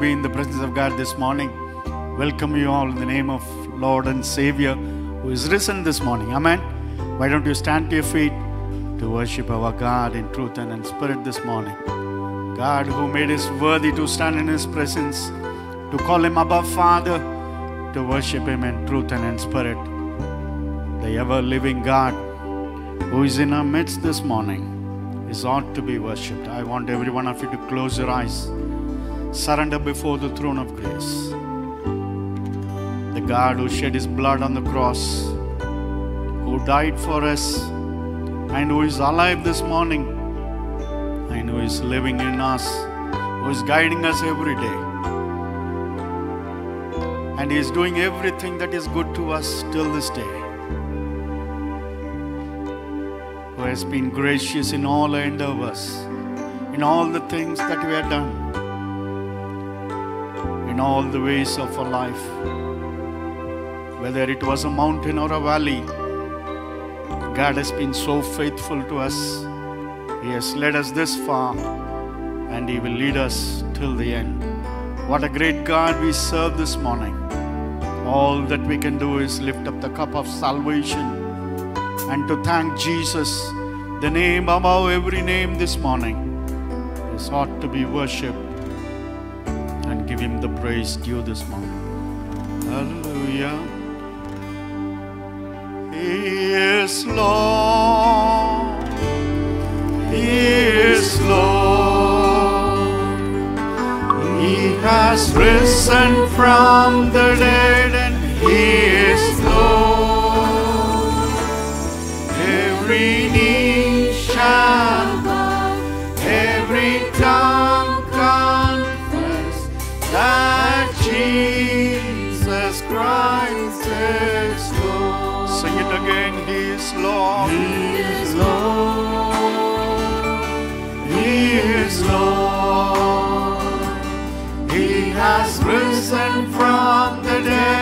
be in the presence of God this morning. Welcome you all in the name of Lord and Savior who is risen this morning. Amen. Why don't you stand to your feet to worship our God in truth and in spirit this morning? God who made us worthy to stand in His presence, to call Him Abba Father, to worship Him in truth and in spirit. The ever living God who is in our midst this morning is ought to be worshipped. I want every one of you to close your eyes, surrender before the throne of grace. The God who shed His blood on the cross, who died for us, and who is alive this morning, and who is living in us, who is guiding us every day. And He is doing everything that is good to us till this day. Who has been gracious in all our endeavors, in all the things that we have done, in all the ways of our life. Whether it was a mountain or a valley, God has been so faithful to us. He has led us this far and He will lead us till the end. What a great God we serve this morning. All that we can do is lift up the cup of salvation and to thank Jesus, the name above every name this morning, is ought to be worshipped give Him the praise due this morning. Hallelujah. He is Lord. He is Lord. He has risen from the dead and He He is Lord. He is Lord. He is Lord. He has risen from the dead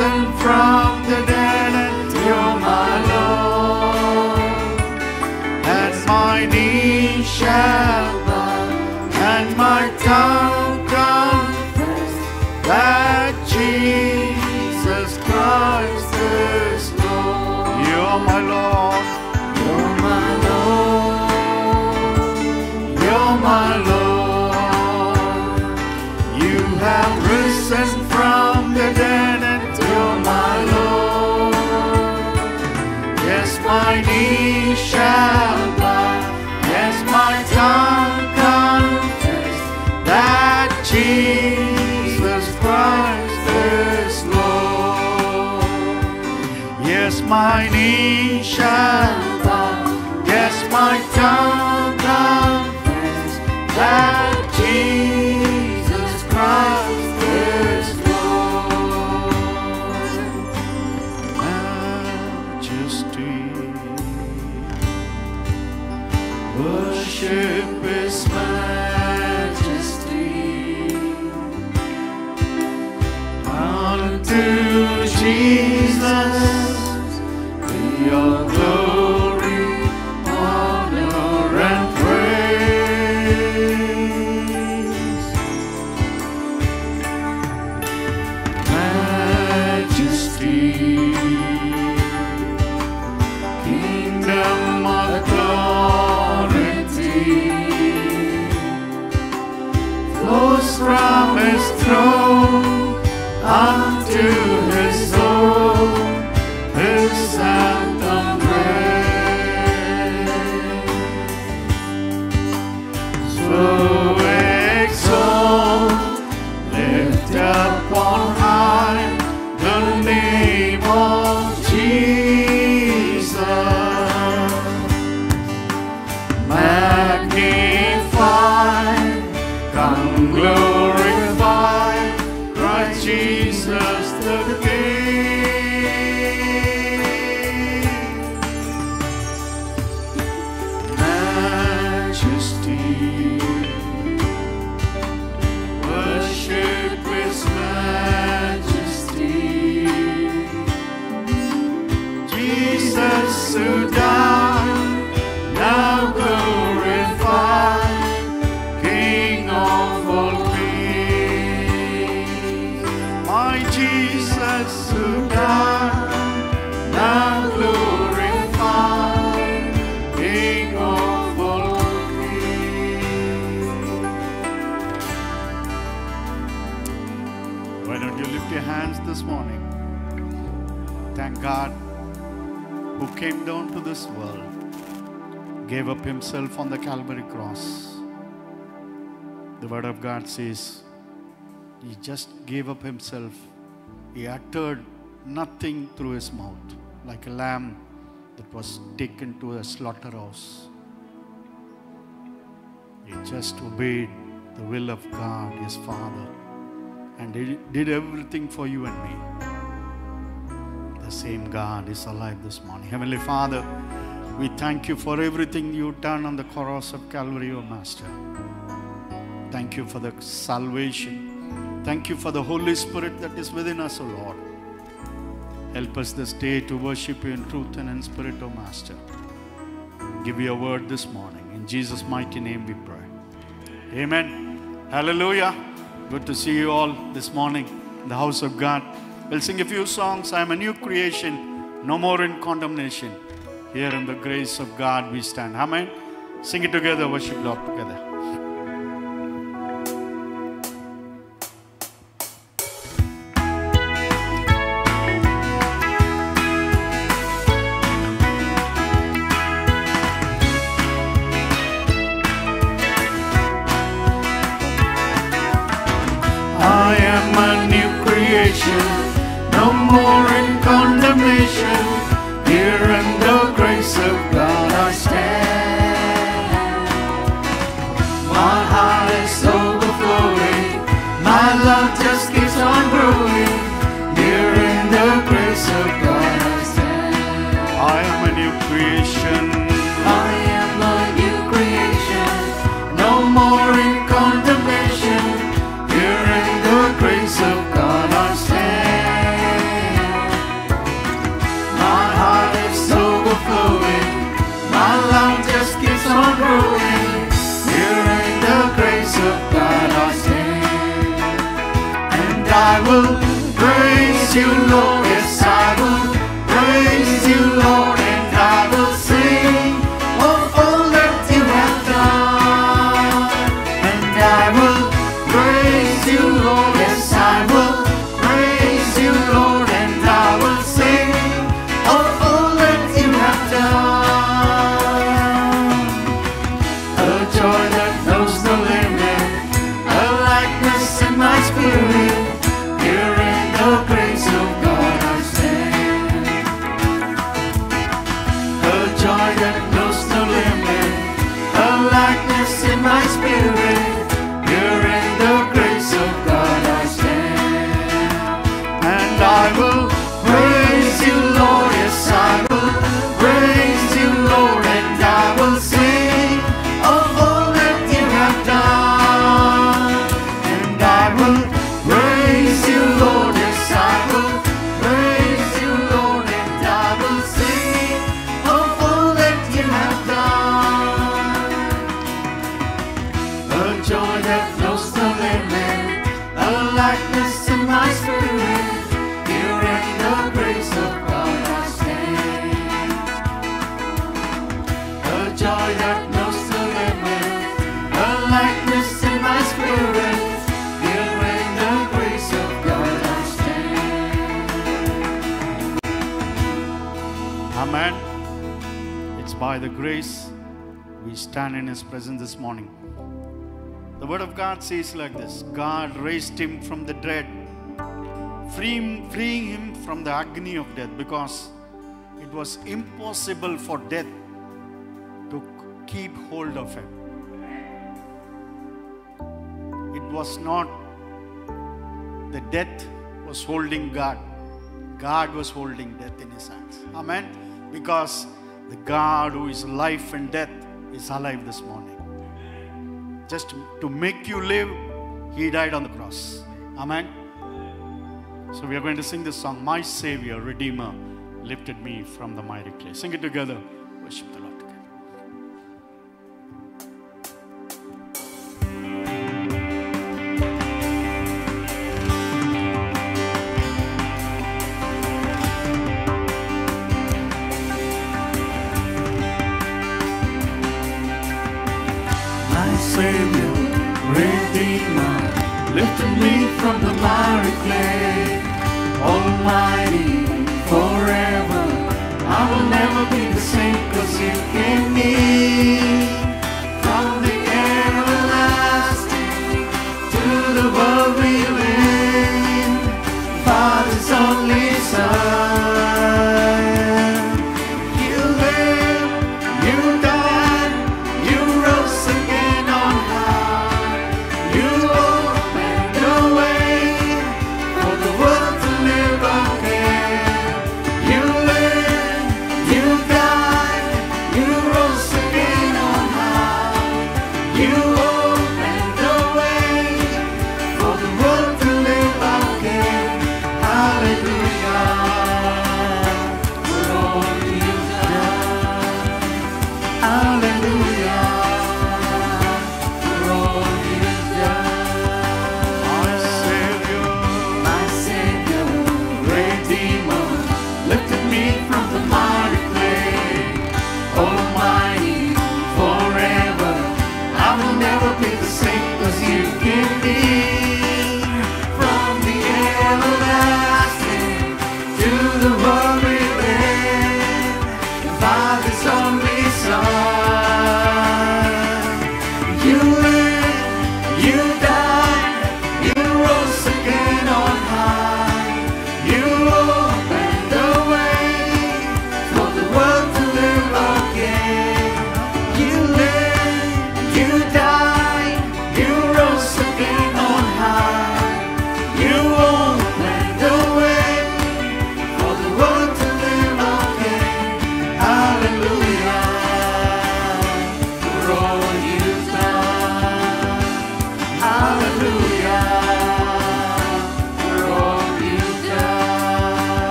risen from the dead and you're my Lord. And my knee shall bow, and my tongue my knee shall bow. Yes, my tongue confess that Jesus who died, now glorified, King of all kings. My Jesus who died, now glorified, King of all kings. Why don't you lift your hands this morning? Thank God came down to this world, gave up himself on the Calvary cross. The Word of God says, He just gave up himself. He uttered nothing through his mouth, like a lamb that was taken to a slaughterhouse. He just obeyed the will of God, his Father, and he did everything for you and me. The same God is alive this morning. Heavenly Father, we thank you for everything you've done on the cross of Calvary, O Master. Thank you for the salvation. Thank you for the Holy Spirit that is within us, O Lord. Help us this day to worship you in truth and in spirit, O Master. Give your word this morning. In Jesus' mighty name we pray. Amen. Hallelujah. Good to see you all this morning in the house of God. We'll sing a few songs. I am a new creation, no more in condemnation. Here in the grace of God we stand. Amen. Sing it together, worship Lord together. The Word of God says like this God raised him from the dead, freeing, him from the agony of death because it was impossible for death to keep hold of him. It was not the death was holding God, God was holding death in his hands. Amen. Because the God who is life and death is alive this morning just to make you live, He died on the cross. Amen. So we are going to sing this song, My Savior, Redeemer, lifted me from the miry clay. Sing it together. Worship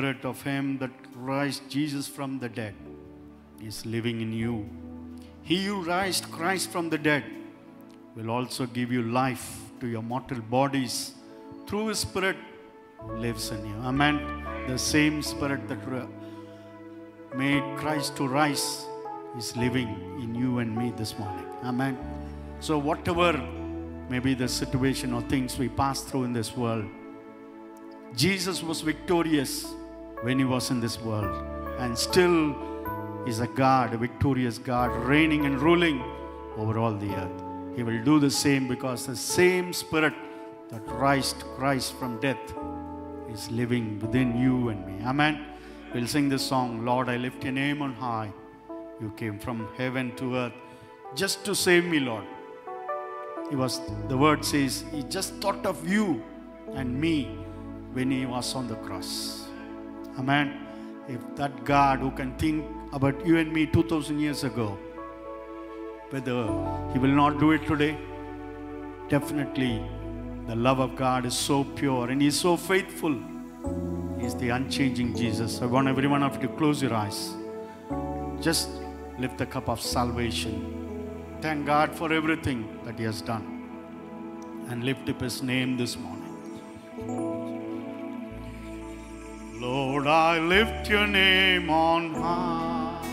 spirit of him that raised Jesus from the dead is living in you. He who raised Christ from the dead will also give you life to your mortal bodies through his spirit lives in you. Amen. The same spirit that made Christ to rise is living in you and me this morning. Amen. So, whatever may be the situation or things we pass through in this world, Jesus was victorious when he was in this world and still is a God, a victorious God, reigning and ruling over all the earth. He will do the same because the same spirit that raised Christ from death is living within you and me. Amen. We'll sing this song, Lord, I lift your name on high. You came from heaven to earth just to save me, Lord. He was, the word says, he just thought of you and me when he was on the cross. Amen. If that God who can think about you and me 2000 years ago, whether He will not do it today, definitely the love of God is so pure and He's so faithful. He's the unchanging Jesus. I want every one of you to close your eyes. Just lift the cup of salvation. Thank God for everything that He has done. And lift up His name this morning. Lord, I lift your name on high.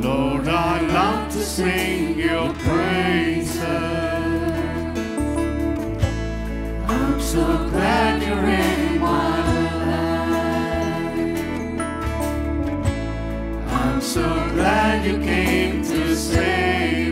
Lord, I love to sing your praises. I'm so glad you're in my life. I'm so glad you came to save.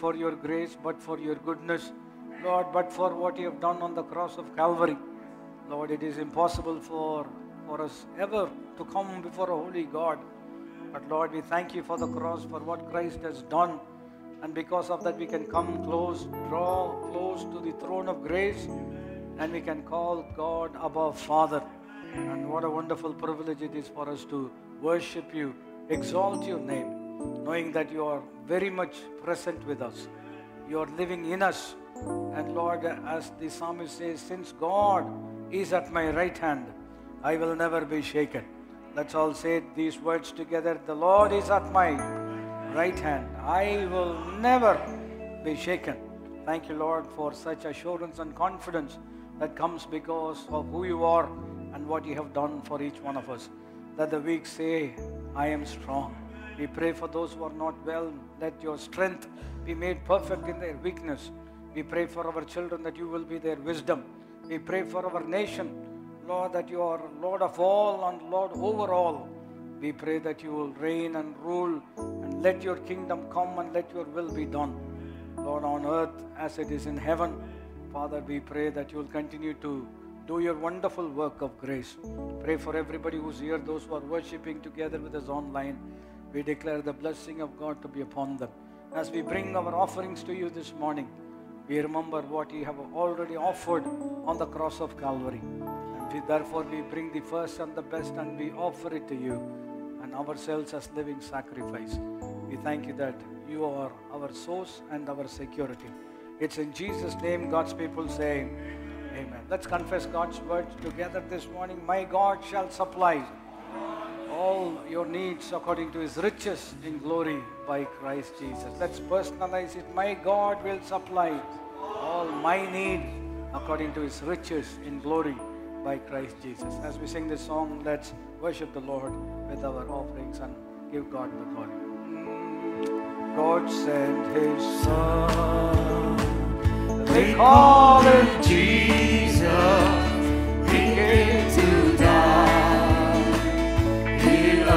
For your grace, but for your goodness, Lord, but for what you have done on the cross of Calvary. Lord, it is impossible for, for us ever to come before a holy God. But Lord, we thank you for the cross, for what Christ has done. And because of that, we can come close, draw close to the throne of grace, and we can call God Abba Father. And what a wonderful privilege it is for us to worship you, exalt your name, knowing that you are very much present with us. You are living in us. And Lord, as the psalmist says, since God is at my right hand, I will never be shaken. Let's all say these words together. The Lord is at my right hand. I will never be shaken. Thank you, Lord, for such assurance and confidence that comes because of who you are and what you have done for each one of us. That the weak say, I am strong. We pray for those who are not well, let your strength be made perfect in their weakness. We pray for our children that you will be their wisdom. We pray for our nation, Lord, that you are Lord of all and Lord over all. We pray that you will reign and rule and let your kingdom come and let your will be done. Lord, on earth as it is in heaven. Father, we pray that you will continue to do your wonderful work of grace. Pray for everybody who's here, those who are worshiping together with us online. We declare the blessing of God to be upon them. As we bring our offerings to you this morning, we remember what you have already offered on the cross of Calvary. And we, therefore, we bring the first and the best and we offer it to you and ourselves as living sacrifice. We thank you that you are our source and our security. It's in Jesus' name God's people say, Amen. Let's confess God's word together this morning. My God shall supply all your needs according to his riches in glory by Christ Jesus. Let's personalize it. My God will supply all my needs according to his riches in glory by Christ Jesus. As we sing this song, let's worship the Lord with our offerings and give God the glory. God sent his son. They call him Jesus. He came He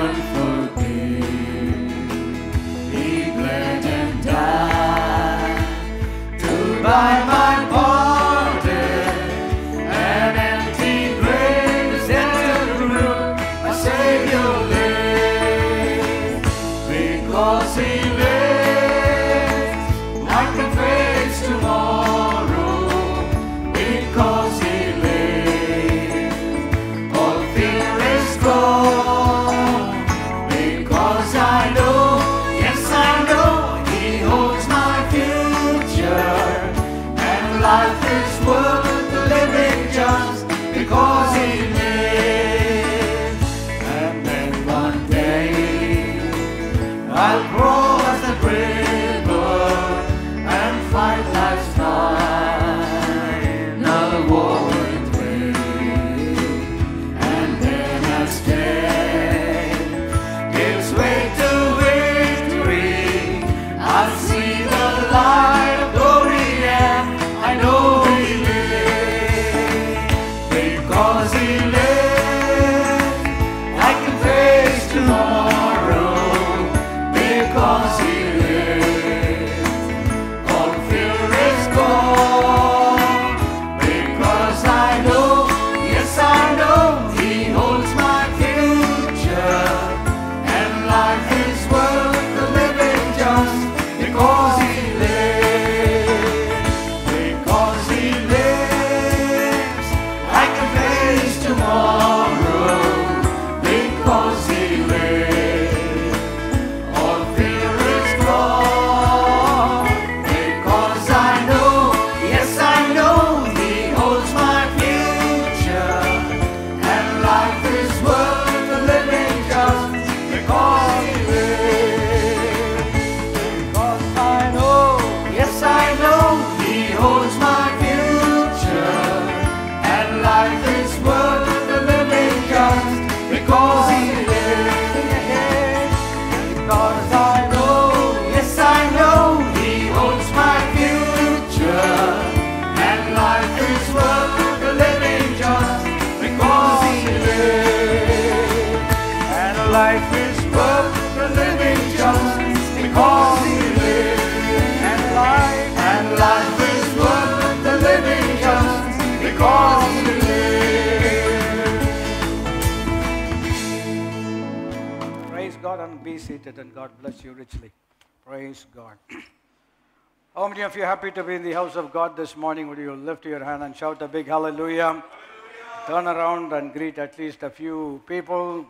happy to be in the house of God this morning? Would you lift your hand and shout a big hallelujah? Turn around and greet at least a few people.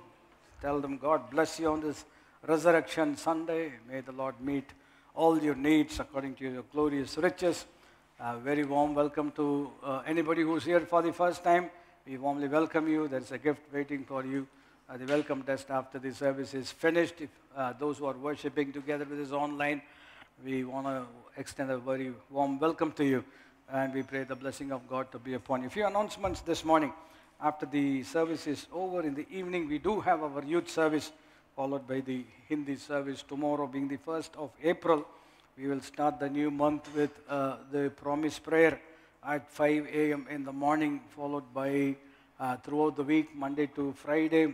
Tell them God bless you on this Resurrection Sunday. May the Lord meet all your needs according to your glorious riches. A very warm welcome to uh, anybody who's here for the first time. We warmly welcome you. There's a gift waiting for you. Uh, the welcome test after the service is finished. If uh, those who are worshiping together with us online, we want to extend a very warm welcome to you. And we pray the blessing of God to be upon you. A few announcements this morning. After the service is over in the evening, we do have our youth service, followed by the Hindi service tomorrow, being the 1st of April. We will start the new month with uh, the promise prayer at 5 a.m. in the morning, followed by uh, throughout the week, Monday to Friday,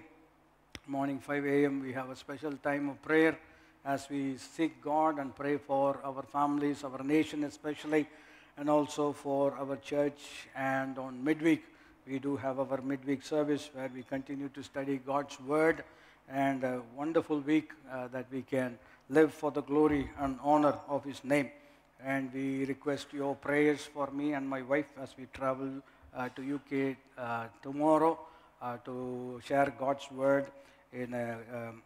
morning 5 a.m. We have a special time of prayer as we seek God and pray for our families, our nation especially, and also for our church. And on midweek, we do have our midweek service where we continue to study God's Word and a wonderful week uh, that we can live for the glory and honor of His name. And we request your prayers for me and my wife as we travel uh, to UK uh, tomorrow uh, to share God's word in a um,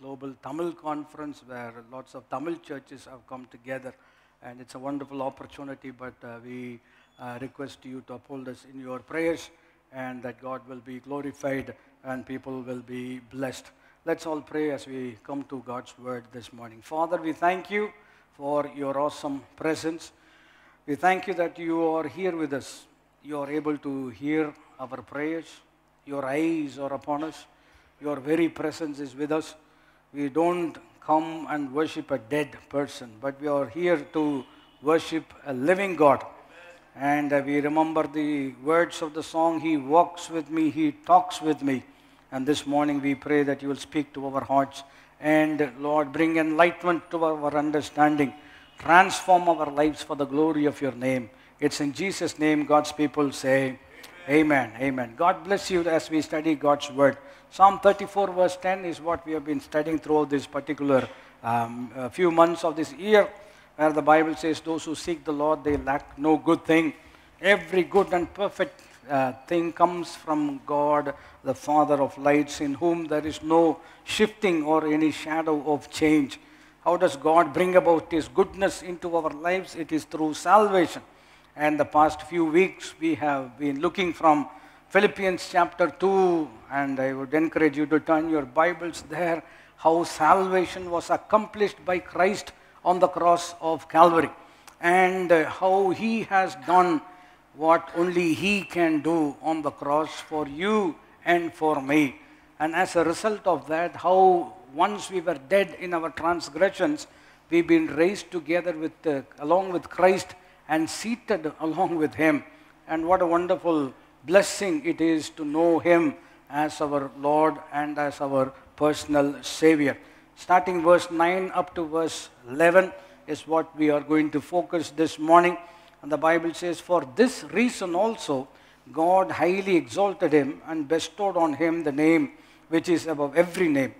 global Tamil conference where lots of Tamil churches have come together. And it's a wonderful opportunity, but uh, we uh, request you to uphold us in your prayers and that God will be glorified and people will be blessed. Let's all pray as we come to God's word this morning. Father, we thank you for your awesome presence. We thank you that you are here with us. You are able to hear our prayers. Your eyes are upon us. Your very presence is with us. We don't come and worship a dead person, but we are here to worship a living God. And we remember the words of the song, He walks with me, He talks with me. And this morning we pray that you will speak to our hearts and, Lord, bring enlightenment to our understanding. Transform our lives for the glory of your name. It's in Jesus' name God's people say, Amen. Amen. God bless you as we study God's word. Psalm 34, verse 10 is what we have been studying throughout this particular um, few months of this year, where the Bible says, Those who seek the Lord, they lack no good thing. Every good and perfect uh, thing comes from God, the Father of lights, in whom there is no shifting or any shadow of change. How does God bring about His goodness into our lives? It is through salvation. And the past few weeks, we have been looking from Philippians chapter 2, and I would encourage you to turn your Bibles there, how salvation was accomplished by Christ on the cross of Calvary, and uh, how He has done what only He can do on the cross for you and for me. And as a result of that, how once we were dead in our transgressions, we've been raised together with, uh, along with Christ and seated along with Him. And what a wonderful blessing it is to know Him as our Lord and as our personal Savior. Starting verse 9 up to verse 11 is what we are going to focus this morning. And the Bible says, For this reason also, God highly exalted him and bestowed on him the name which is above every name,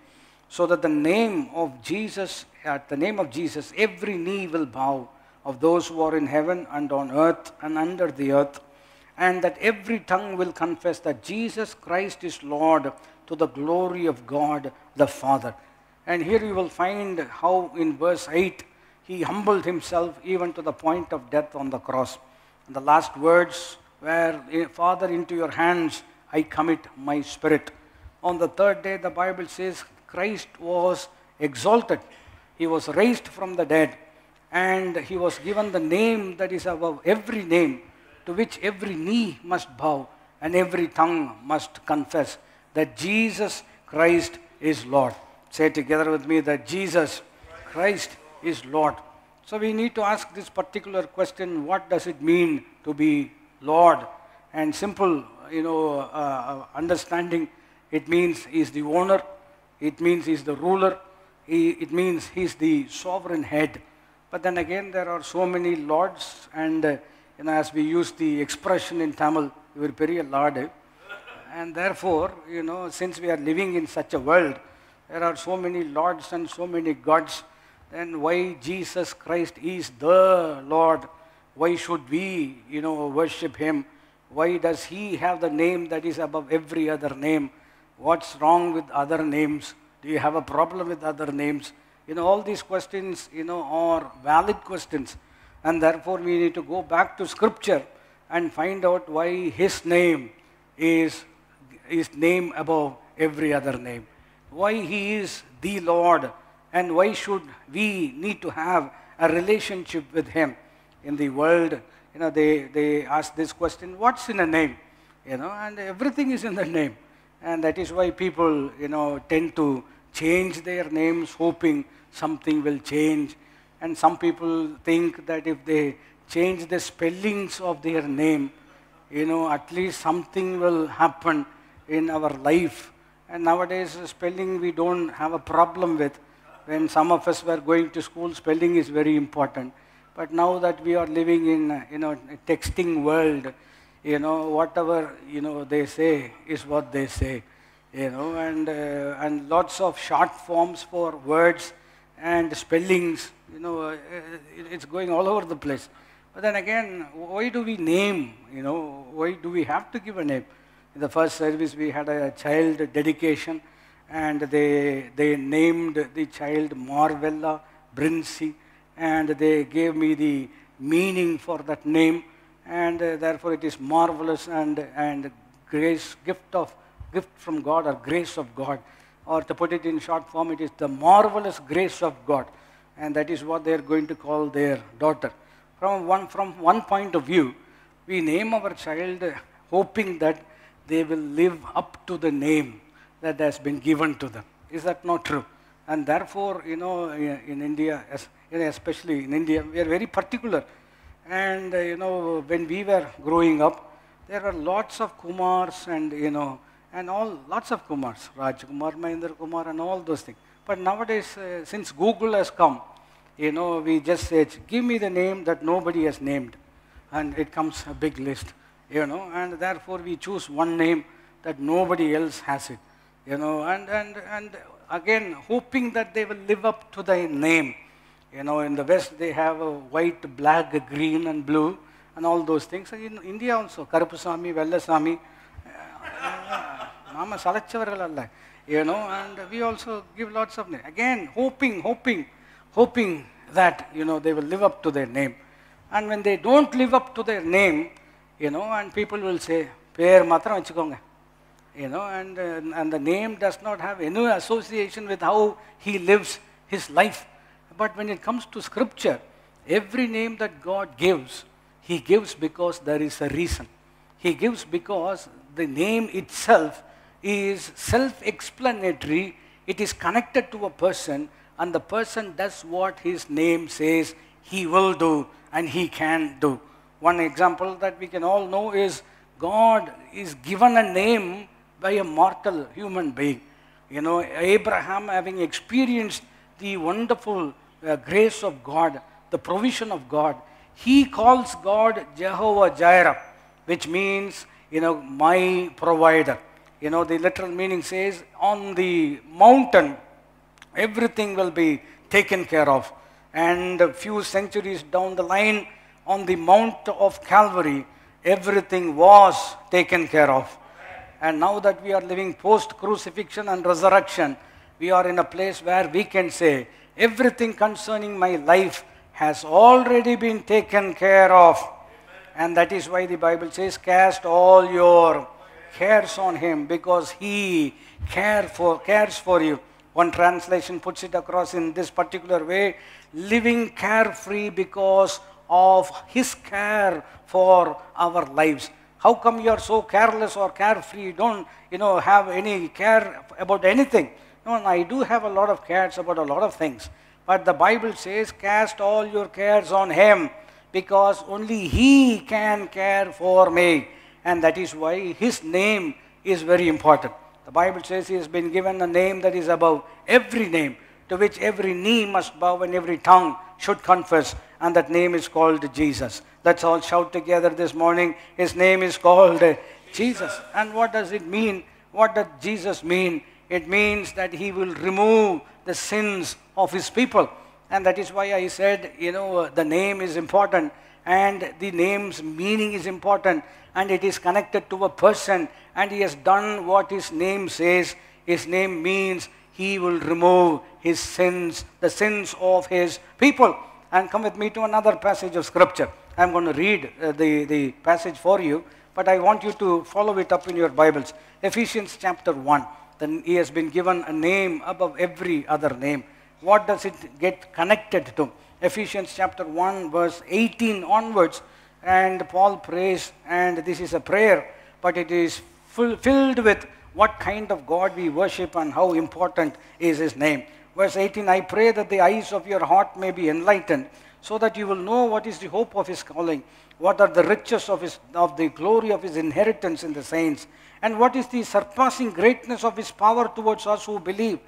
so that the name of Jesus, at the name of Jesus, every knee will bow of those who are in heaven and on earth and under the earth, and that every tongue will confess that Jesus Christ is Lord to the glory of God the Father. And here you will find how in verse 8 he humbled himself even to the point of death on the cross. And the last words were, eh, Father, into your hands I commit my spirit. On the third day, the Bible says Christ was exalted. He was raised from the dead and he was given the name that is above every name, to which every knee must bow and every tongue must confess that Jesus Christ is Lord. Say together with me that Jesus Christ is Lord. So we need to ask this particular question what does it mean to be Lord? And simple, you know, uh, understanding it means he's the owner, it means he's the ruler, he, it means he's the sovereign head. But then again, there are so many lords, and uh, you know, as we use the expression in Tamil, இவர் பெரிய Lord and therefore, you know, since we are living in such a world, there are so many lords and so many gods, then why Jesus Christ is the Lord? Why should we, you know, worship him? Why does he have the name that is above every other name? What's wrong with other names? Do you have a problem with other names? You know, all these questions, you know, are valid questions. And therefore, we need to go back to scripture and find out why his name is his name above every other name. Why he is the Lord and why should we need to have a relationship with him in the world? You know, they, they ask this question, what's in a name? You know, and everything is in the name. And that is why people, you know, tend to change their names hoping something will change. And some people think that if they change the spellings of their name, you know, at least something will happen in our life. And nowadays, spelling we don't have a problem with. When some of us were going to school, spelling is very important. But now that we are living in, you know, texting world, you know, whatever, you know, they say is what they say, you know, and, uh, and lots of short forms for words and spellings, you know, uh, it's going all over the place. But then again, why do we name? You know, why do we have to give a name? In the first service, we had a child dedication, and they they named the child Marvella Brincy, and they gave me the meaning for that name, and uh, therefore it is marvelous and and grace gift of gift from God or grace of God, or to put it in short form, it is the marvelous grace of God, and that is what they are going to call their daughter. From one from one point of view, we name our child hoping that they will live up to the name that has been given to them. Is that not true? And therefore, you know, in in India, especially in India, we are very particular. And you know, when we were growing up, there were lots of Kumars and you know, and all lots of Kumars, Raj Kumar, Mahendra Kumar, and all those things. But nowadays, uh, since Google has come, you know, we just say, give me the name that nobody has named, and it comes a big list, you know, and therefore we choose one name that nobody else has it, you know, and and and again hoping that they will live up to the name. You know, in the West they have a white, black, green, and blue, and all those things. And in India also, Karupusami, Vellasami, நாம சலைச்சவர்கள் அல்ல you know and we also give lots of name again hoping hoping hoping that you know they will live up to their name and when they don't live up to their name you know and people will say பேர் மாத்திரம் வச்சுக்கோங்க you know and uh, and the name does not have any association with how he lives his life but when it comes to scripture every name that god gives he gives because there is a reason he gives because the name itself is self explanatory, it is connected to a person, and the person does what his name says he will do and he can do. One example that we can all know is God is given a name by a mortal human being. You know, Abraham having experienced the wonderful uh, grace of God, the provision of God, he calls God Jehovah Jireh, which means, you know, my provider. You know, the literal meaning says, on the mountain, everything will be taken care of. And a few centuries down the line, on the Mount of Calvary, everything was taken care of. And now that we are living post crucifixion and resurrection, we are in a place where we can say, everything concerning my life has already been taken care of. And that is why the Bible says, cast all your cares on him because he care for, cares for you. One translation puts it across in this particular way living carefree because of his care for our lives. How come you are so careless or carefree? You don't, you know, have any care about anything. No, I do have a lot of cares about a lot of things. But the Bible says, cast all your cares on him because only he can care for me. And that is why his name is very important. The Bible says he has been given a name that is above every name, to which every knee must bow and every tongue should confess, and that name is called Jesus. Let's all shout together this morning. His name is called Jesus. And what does it mean? What does Jesus mean? It means that he will remove the sins of his people. And that is why I said, you know, the name is important and the name's meaning is important and it is connected to a person and he has done what his name says. His name means he will remove his sins, the sins of his people. And come with me to another passage of scripture. I'm going to read uh, the, the passage for you, but I want you to follow it up in your Bibles. Ephesians chapter 1. Then he has been given a name above every other name. What does it get connected to? Ephesians chapter 1, verse 18 onwards. And Paul prays, and this is a prayer, but it is full, filled with what kind of God we worship and how important is his name. Verse 18 I pray that the eyes of your heart may be enlightened, so that you will know what is the hope of his calling, what are the riches of, his, of the glory of his inheritance in the saints, and what is the surpassing greatness of his power towards us who believe.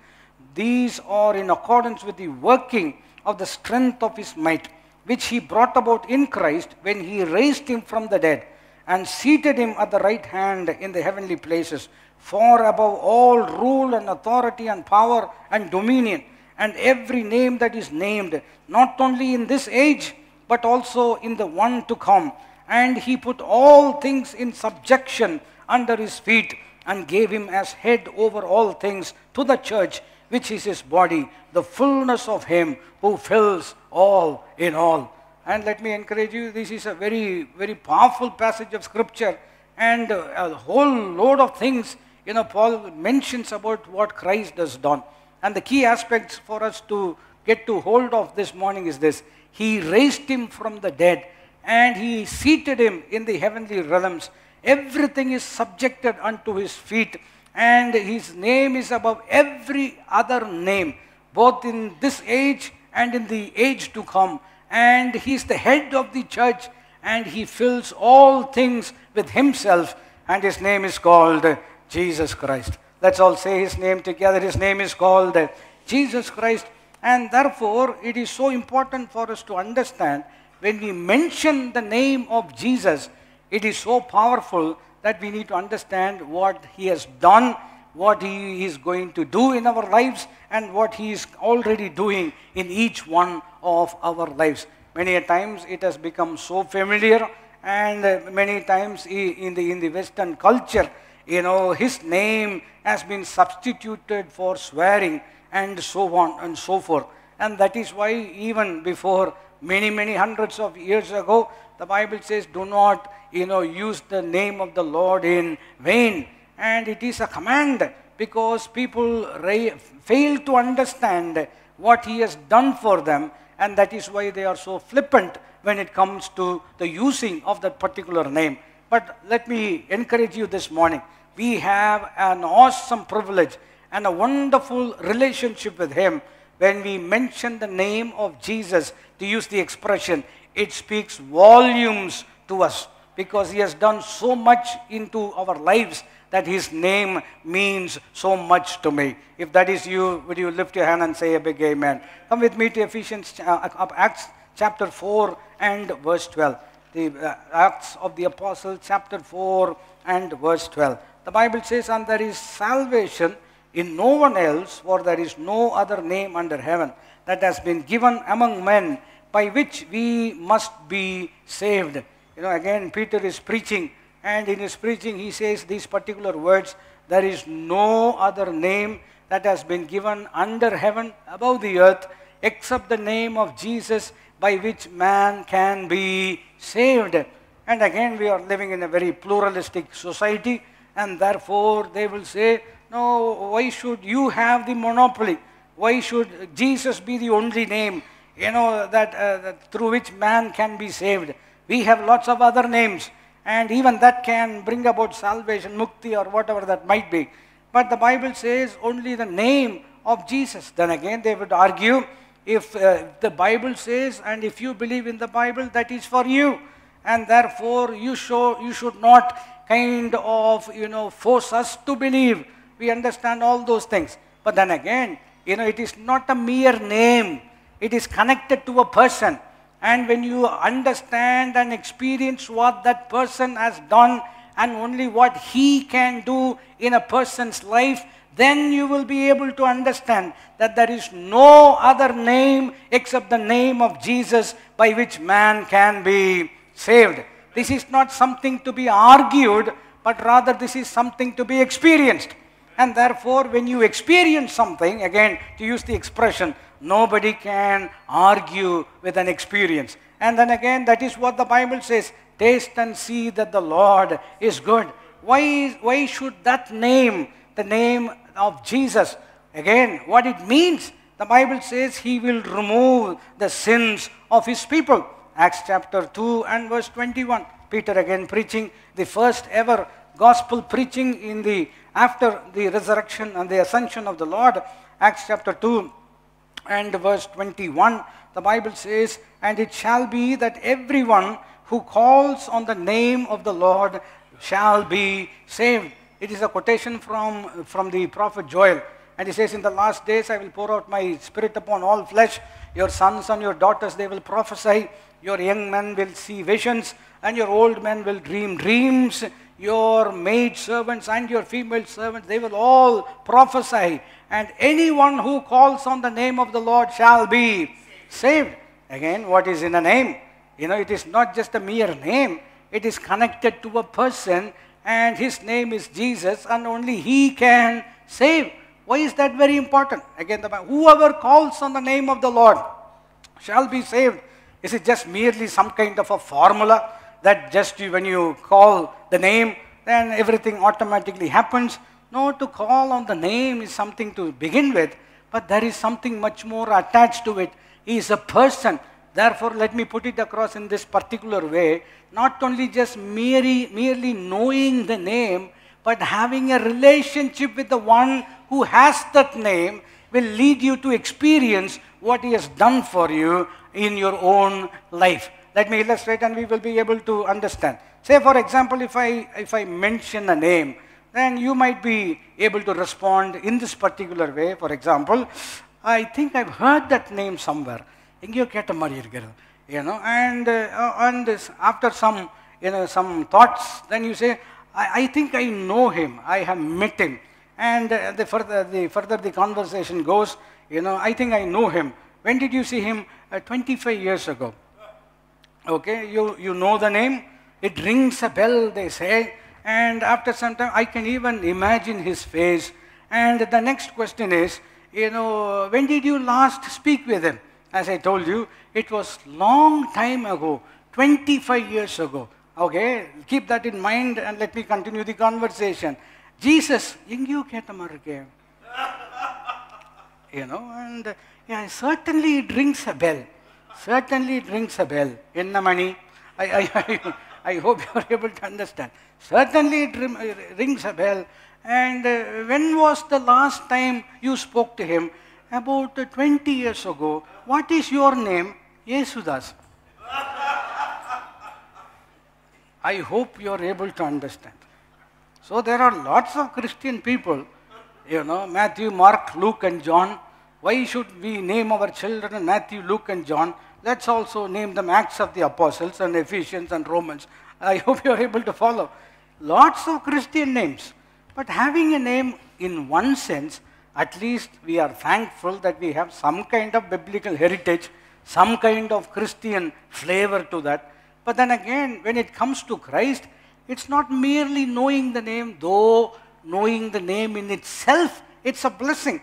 These are in accordance with the working of the strength of his might, which he brought about in Christ when he raised him from the dead and seated him at the right hand in the heavenly places, far above all rule and authority and power and dominion, and every name that is named, not only in this age, but also in the one to come. And he put all things in subjection under his feet and gave him as head over all things to the church, which is his body, the fullness of him who fills all in all. And let me encourage you, this is a very, very powerful passage of scripture and a whole load of things, you know, Paul mentions about what Christ has done. And the key aspects for us to get to hold of this morning is this. He raised him from the dead and he seated him in the heavenly realms. Everything is subjected unto his feet and his name is above every other name, both in this age and in the age to come. And he is the head of the church and he fills all things with himself and his name is called Jesus Christ. Let's all say his name together. His name is called Jesus Christ. And therefore, it is so important for us to understand when we mention the name of Jesus, it is so powerful that we need to understand what he has done, what he is going to do in our lives, and what he is already doing in each one of our lives. Many a times it has become so familiar, and many times in the, in the Western culture, you know, his name has been substituted for swearing and so on and so forth. And that is why even before many, many hundreds of years ago, the Bible says, do not, you know, use the name of the Lord in vain. And it is a command because people fail to understand what he has done for them and that is why they are so flippant when it comes to the using of that particular name. But let me encourage you this morning. We have an awesome privilege and a wonderful relationship with Him. When we mention the name of Jesus, to use the expression, it speaks volumes to us because He has done so much into our lives that His name means so much to me. If that is you, would you lift your hand and say a big amen? Come with me to Ephesians, uh, uh, Acts chapter 4 and verse 12. The uh, Acts of the Apostles, chapter 4 and verse 12. The Bible says, And there is salvation in no one else, for there is no other name under heaven that has been given among men by which we must be saved. You know, again, Peter is preaching, and in his preaching, he says these particular words There is no other name that has been given under heaven above the earth except the name of Jesus by which man can be saved. And again, we are living in a very pluralistic society, and therefore they will say, No, why should you have the monopoly? Why should Jesus be the only name, you know, that, uh, that through which man can be saved? We have lots of other names, and even that can bring about salvation, mukti, or whatever that might be. But the Bible says only the name of Jesus. Then again, they would argue if uh, the Bible says, and if you believe in the Bible, that is for you, and therefore you show you should not kind of you know force us to believe. We understand all those things, but then again, you know, it is not a mere name. It is connected to a person. And when you understand and experience what that person has done and only what he can do in a person's life, then you will be able to understand that there is no other name except the name of Jesus by which man can be saved. This is not something to be argued, but rather this is something to be experienced. And therefore, when you experience something, again, to use the expression, nobody can argue with an experience. And then again, that is what the Bible says taste and see that the Lord is good. Why, is, why should that name, the name of Jesus, again, what it means? The Bible says he will remove the sins of his people. Acts chapter 2 and verse 21. Peter again preaching the first ever gospel preaching in the after the resurrection and the ascension of the Lord. Acts chapter 2 and verse 21. The Bible says, And it shall be that everyone who calls on the name of the Lord shall be saved. It is a quotation from, from the prophet Joel. And he says, In the last days I will pour out my spirit upon all flesh. Your sons and your daughters, they will prophesy. Your young men will see visions, and your old men will dream dreams. Your maid servants and your female servants, they will all prophesy. And anyone who calls on the name of the Lord shall be saved. Again, what is in a name? You know, it is not just a mere name, it is connected to a person, and his name is Jesus, and only he can save. Why is that very important? Again, the, whoever calls on the name of the Lord shall be saved. Is it just merely some kind of a formula that just when you call the name, then everything automatically happens? No, to call on the name is something to begin with, but there is something much more attached to it. He is a person. Therefore, let me put it across in this particular way not only just merely, merely knowing the name, but having a relationship with the one who has that name will lead you to experience what he has done for you in your own life. Let me illustrate and we will be able to understand. Say, for example, if I, if I mention a name, then you might be able to respond in this particular way. For example, I think I've heard that name somewhere. எங்கேயோ கேட்ட மாதிரி இருக்கிறது you know and uh, and this, after some you know some thoughts then you say I, I think i know him i have met him and uh, the further the further the conversation goes you know i think i know him when did Okay, you, you know the name, it rings a bell, they say, and after some time, I can even imagine his face. And the next question is, you know, when did you last speak with him? As I told you, it was long time ago, 25 years ago. Okay, keep that in mind and let me continue the conversation. Jesus, you know, and yeah, certainly it rings a bell. Certainly it rings a bell. Enna mani? I, I, I, I hope you are able to understand. Certainly it uh, rings a bell. And uh, when was the last time you spoke to him? About uh, 20 years ago. What is your name? Yesudas. I hope you are able to understand. So there are lots of Christian people, you know, Matthew, Mark, Luke, and John. Why should we name our children Matthew, Luke, and John? Let's also name them Acts of the Apostles and Ephesians and Romans. I hope you are able to follow. Lots of Christian names. But having a name in one sense, at least we are thankful that we have some kind of biblical heritage, some kind of Christian flavor to that. But then again, when it comes to Christ, it's not merely knowing the name, though knowing the name in itself, it's a blessing.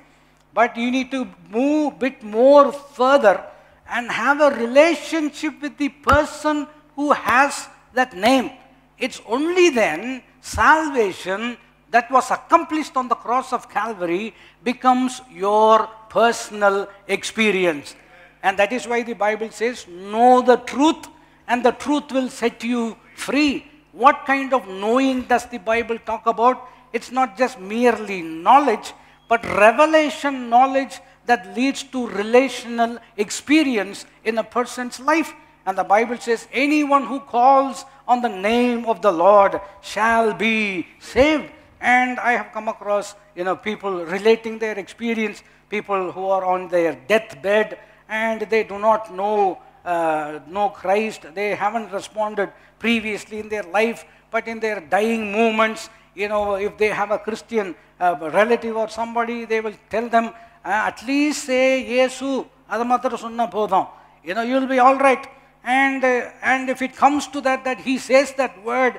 But you need to move a bit more further and have a relationship with the person who has that name. It's only then salvation that was accomplished on the cross of Calvary becomes your personal experience. And that is why the Bible says, Know the truth, and the truth will set you free. What kind of knowing does the Bible talk about? It's not just merely knowledge, but revelation knowledge that leads to relational experience in a person's life. And the Bible says, anyone who calls on the name of the Lord shall be saved. And I have come across, you know, people relating their experience, people who are on their deathbed and they do not know, uh, know Christ. They haven't responded previously in their life, but in their dying moments, you know, if they have a Christian uh, relative or somebody, they will tell them, uh, at least say Yesu, அது மாத்திரம் சொன்னா போதும். You know, you'll be all right. And, uh, and if it comes to that, that he says that word,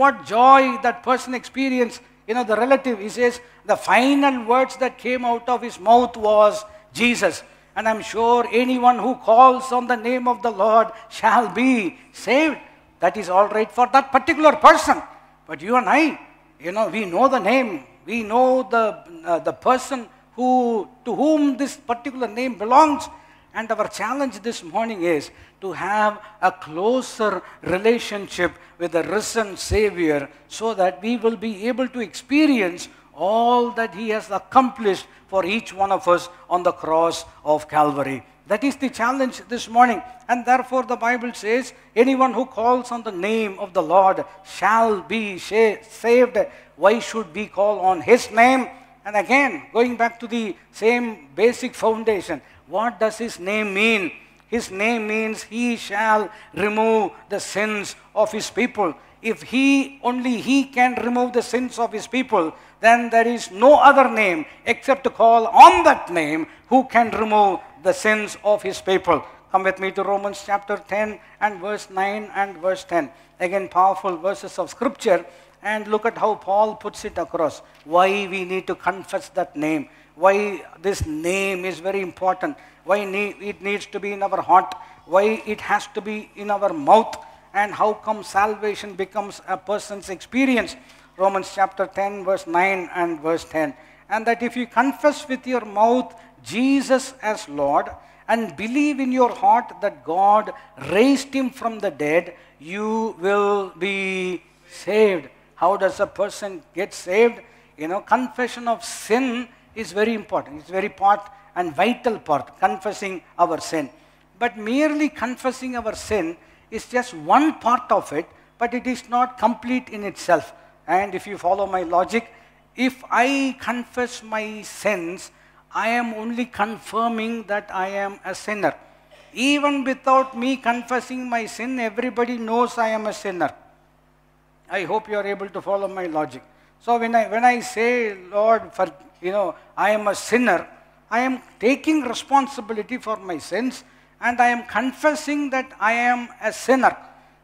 what joy that person experienced. You know, the relative, he says, the final words that came out of his mouth was Jesus. And I'm sure anyone who calls on the name of the Lord shall be saved. That is all right for that particular person. But you and I, you know, we know the name. We know the, uh, the person who, to whom this particular name belongs. And our challenge this morning is to have a closer relationship with the risen Savior so that we will be able to experience all that He has accomplished for each one of us on the cross of Calvary. That is the challenge this morning. And therefore, the Bible says, anyone who calls on the name of the Lord shall be saved. Why should we call on His name? And again, going back to the same basic foundation, what does His name mean? His name means He shall remove the sins of His people. If He, only He can remove the sins of His people, then there is no other name except to call on that name who can remove the sins of His people. Come with me to Romans chapter 10 and verse 9 and verse 10. Again, powerful verses of scripture. And look at how Paul puts it across. Why we need to confess that name. Why this name is very important. Why it needs to be in our heart. Why it has to be in our mouth. And how come salvation becomes a person's experience. Romans chapter 10, verse 9 and verse 10. And that if you confess with your mouth Jesus as Lord and believe in your heart that God raised him from the dead, you will be saved. How does a person get saved? You know, confession of sin is very important. It's very part and vital part, confessing our sin. But merely confessing our sin is just one part of it, but it is not complete in itself. And if you follow my logic, if I confess my sins, I am only confirming that I am a sinner. Even without me confessing my sin, everybody knows I am a sinner. I hope you are able to follow my logic. So when I when I say, Lord, for you know, I am a sinner, I am taking responsibility for my sins and I am confessing that I am a sinner.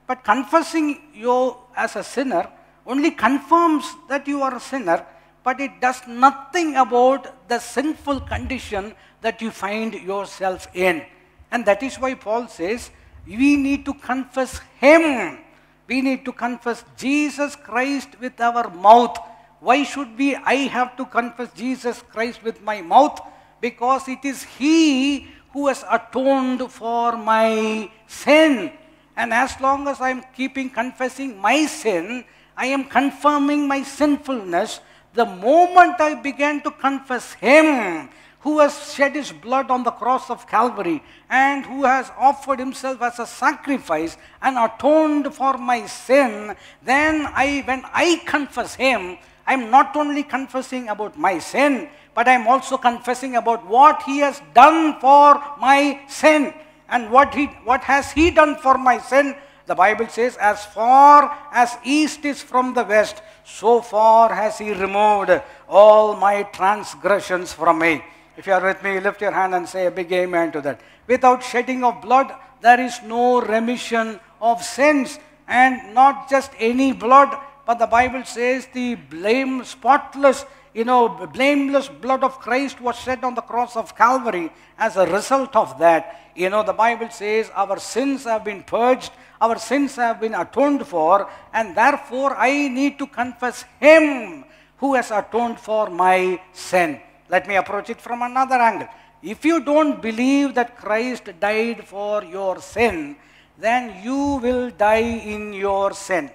But confessing you as a sinner only confirms that you are a sinner, but it does nothing about the sinful condition that you find yourself in. And that is why Paul says, we need to confess Him. We need to confess Jesus Christ with our mouth. Why should we? I have to confess Jesus Christ with my mouth because it is He who has atoned for my sin. And as long as I am keeping confessing my sin, I am confirming my sinfulness. The moment I began to confess Him, who has shed his blood on the cross of Calvary and who has offered himself as a sacrifice and atoned for my sin, then I, when I confess him, I'm not only confessing about my sin, but I'm also confessing about what he has done for my sin. And what, he, what has he done for my sin? The Bible says, as far as east is from the west, so far has he removed all my transgressions from me. If you are with me, lift your hand and say a big amen to that. Without shedding of blood, there is no remission of sins. And not just any blood, but the Bible says the blame, spotless, you know, blameless blood of Christ was shed on the cross of Calvary. As a result of that, you know, the Bible says our sins have been purged, our sins have been atoned for, and therefore I need to confess Him who has atoned for my sin. Let me approach it from another angle. If you don't believe that Christ died for your sin, then you will die in your sin.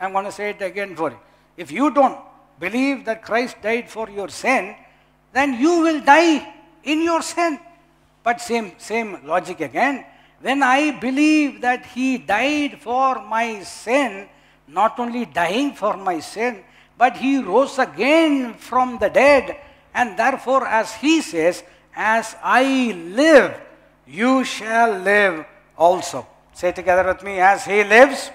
I'm going to say it again for you. If you don't believe that Christ died for your sin, then you will die in your sin. But same, same logic again. When I believe that He died for my sin, not only dying for my sin, but He rose again from the dead, and therefore, as He says, as I live, you shall live also. Say together with me, as He lives,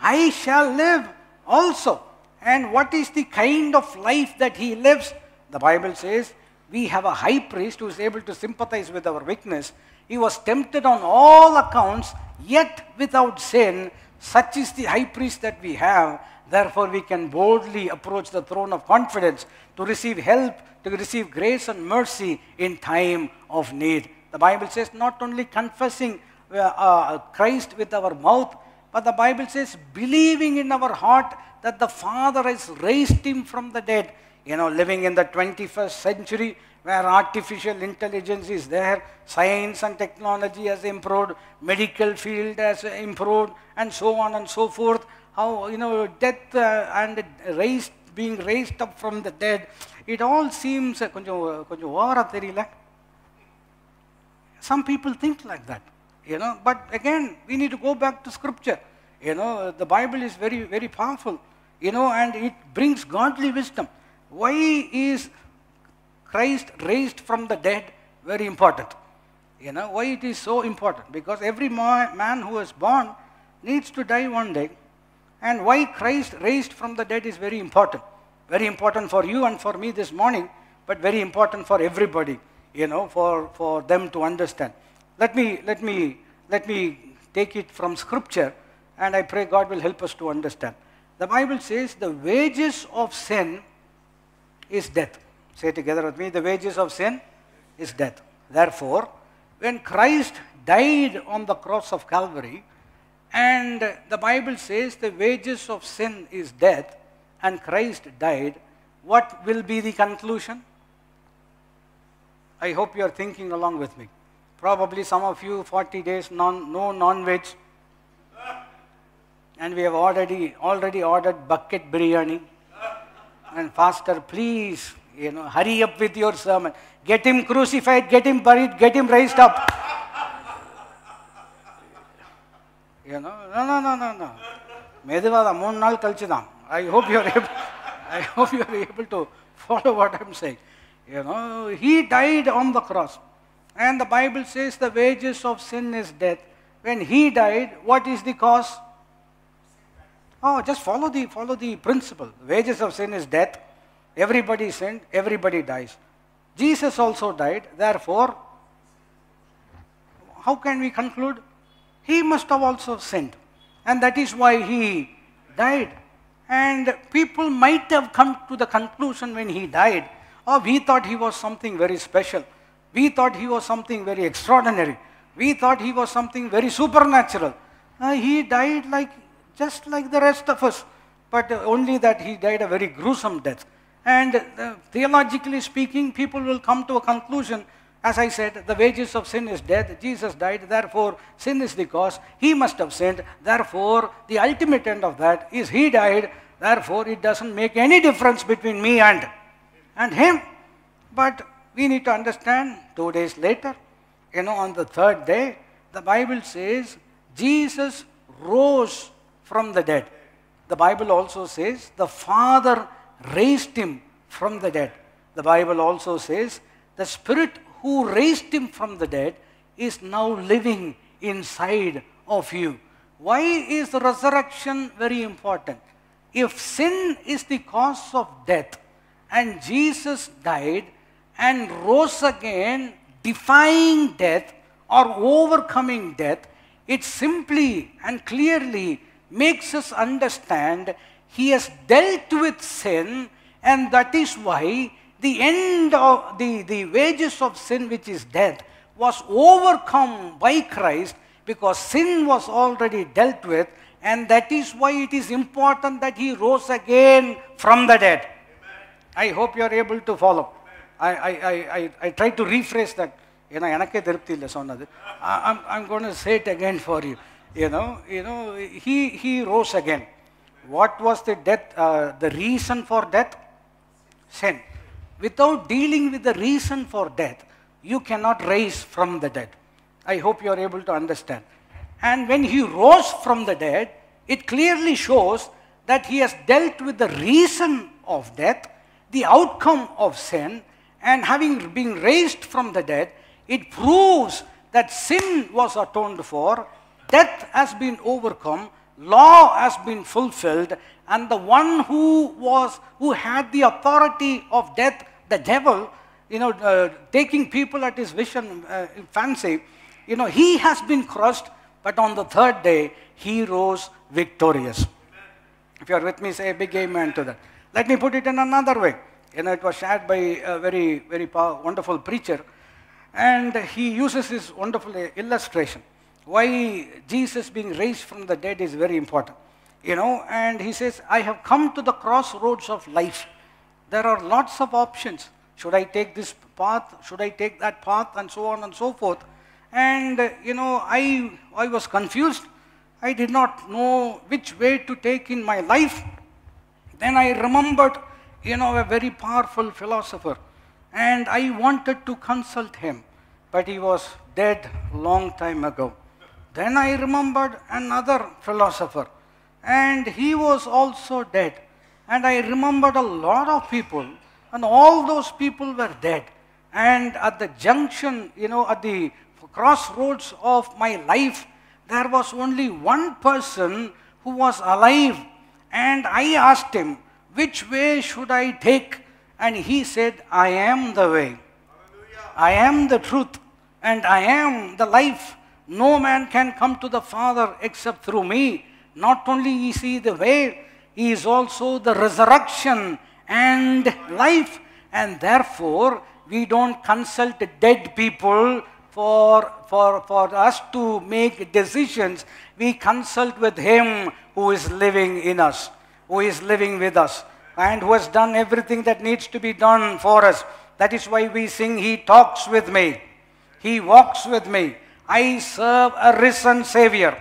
I shall live also. And what is the kind of life that he lives? The Bible says we have a high priest who is able to sympathize with our weakness. He was tempted on all accounts, yet without sin. Such is the high priest that we have. Therefore, we can boldly approach the throne of confidence to receive help, to receive grace and mercy in time of need. The Bible says not only confessing uh, uh, Christ with our mouth, but the Bible says, believing in our heart that the Father has raised him from the dead. You know, living in the 21st century where artificial intelligence is there, science and technology has improved, medical field has improved, and so on and so forth How, you know, death uh, and raised, being raised up from the dead, it all seems uh, கொஞ்சம் கொஞ்சம் ஓவரா தெரியல some people think like that, you know. But again, we need to go back to scripture. You know, the Bible is very, very powerful, you know, and it brings godly wisdom. Why is Christ raised from the dead very important? You know, why it is so important? Because every ma- man who is born needs to die one day. And why Christ raised from the dead is very important. Very important for you and for me this morning, but very important for everybody, you know, for, for them to understand. Let me, let me, let me take it from scripture and I pray God will help us to understand. The Bible says the wages of sin is death. Say together with me, the wages of sin is death. Therefore, when Christ died on the cross of Calvary, and the Bible says the wages of sin is death, and Christ died, what will be the conclusion? I hope you are thinking along with me. Probably some of you 40 days non, no non-veg. And we have already already ordered bucket biryani. And pastor, please, you know, hurry up with your sermon. Get him crucified, get him buried, get him raised up. You know, no, no, no, no, no. மெதுவாக மூணு நாள் கழிச்சு தான் I hope you're able I hope you're able to follow what I'm saying you know he died on the cross and the Bible says the wages of sin is death when he died what is the cos Oh, just follow the follow the principle. Wages of sin is death. Everybody sinned, everybody dies. Jesus also died, therefore, how can we conclude? He must have also sinned. And that is why he died. And people might have come to the conclusion when he died, oh, we thought he was something very special. We thought he was something very extraordinary. We thought he was something very supernatural. Uh, he died like just like the rest of us, but only that he died a very gruesome death. And uh, theologically speaking, people will come to a conclusion. As I said, the wages of sin is death. Jesus died, therefore, sin is the cause. He must have sinned. Therefore, the ultimate end of that is he died. Therefore, it doesn't make any difference between me and, and him. But we need to understand two days later, you know, on the third day, the Bible says Jesus rose from the dead. The Bible also says the Father raised him from the dead. The Bible also says the Spirit who raised him from the dead is now living inside of you. Why is the resurrection very important? If sin is the cause of death and Jesus died and rose again, defying death or overcoming death, it simply and clearly makes us understand he has dealt with sin and that is why the end of the, the wages of sin which is death was overcome by Christ because sin was already dealt with and that is why it is important that he rose again from the dead. I hope you are able to follow. I, I, I, I, I try to rephrase that. ஏன்னா எனக்கே திருப்தி இல்லை சொன்னது I'm, I'm going to say it again for you. You know, you know, he, he rose again. What was the death, uh, the Without dealing with the reason for death, you cannot raise from the dead. I hope you are able to understand. And when he rose from the dead, it clearly shows that he has dealt with the reason of death, the outcome of sin, and having been raised from the dead, it proves that sin was atoned for, death has been overcome, law has been fulfilled, and the one who was who had the authority of death, the devil, you know, uh, taking people at his vision, uh, fancy, you know, he has been crushed, but on the third day he rose victorious. If you are with me, say a big amen to that. Let me put it in another way. You know, it was shared by a very, very pow- wonderful preacher, and he uses this wonderful illustration. Why Jesus being raised from the dead is very important. You know, and he says, I have come to the crossroads of life. There are lots of options. Should I take this path? Should I take that path? And so on and so forth. And, you know, I, I was confused. I did not know which way to take in my life. Then I remembered, you know, a very powerful philosopher. And I wanted to consult him. But he was dead long time ago. Then I remembered another philosopher. And he was also dead. And I remembered a lot of people. And all those people were dead. And at the junction, you know, at the crossroads of my life, there was only one person who was alive. And I asked him, which way should I take? And he said, I am the way. I am the truth and I am the life. No man can come to the Father except through me. Not only is he the way, he is also the resurrection and life. And therefore, we don't consult dead people for, for, for us to make decisions. We consult with him who is living in us, who is living with us, and who has done everything that needs to be done for us. That is why we sing, He talks with me. He walks with me. I serve a risen Savior.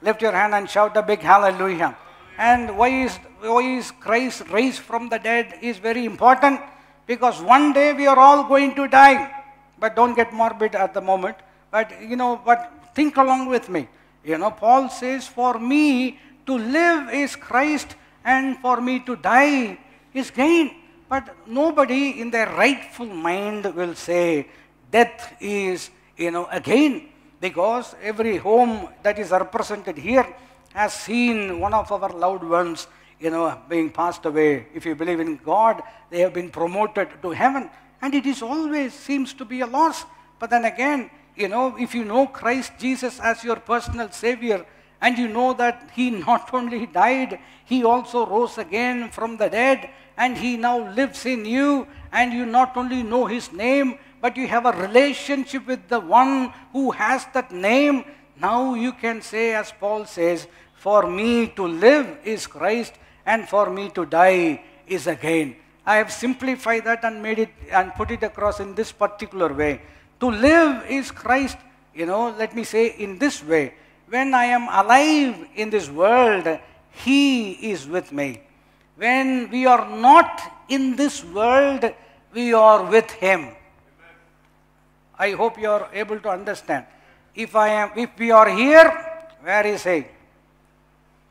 Lift your hand and shout a big hallelujah. And why is, why is Christ raised from the dead is very important because one day we are all going to die. But don't get morbid at the moment. But you know, but think along with me. You know, Paul says, For me to live is Christ, and for me to die is gain. But nobody in their rightful mind will say death is, you know, a gain. Because every home that is represented here has seen one of our loved ones, you know, being passed away. If you believe in God, they have been promoted to heaven. And it is always seems to be a loss. But then again, you know, if you know Christ Jesus as your personal Savior, and you know that He not only died, He also rose again from the dead, and He now lives in you, and you not only know His name, but you have a relationship with the one who has that name. Now you can say, as Paul says, For me to live is Christ, and for me to die is a gain. I have simplified that and made it and put it across in this particular way. To live is Christ, you know, let me say in this way. When I am alive in this world, He is with me. When we are not in this world, we are with Him. I hope you are able to understand. If I am, if we are here, where is He?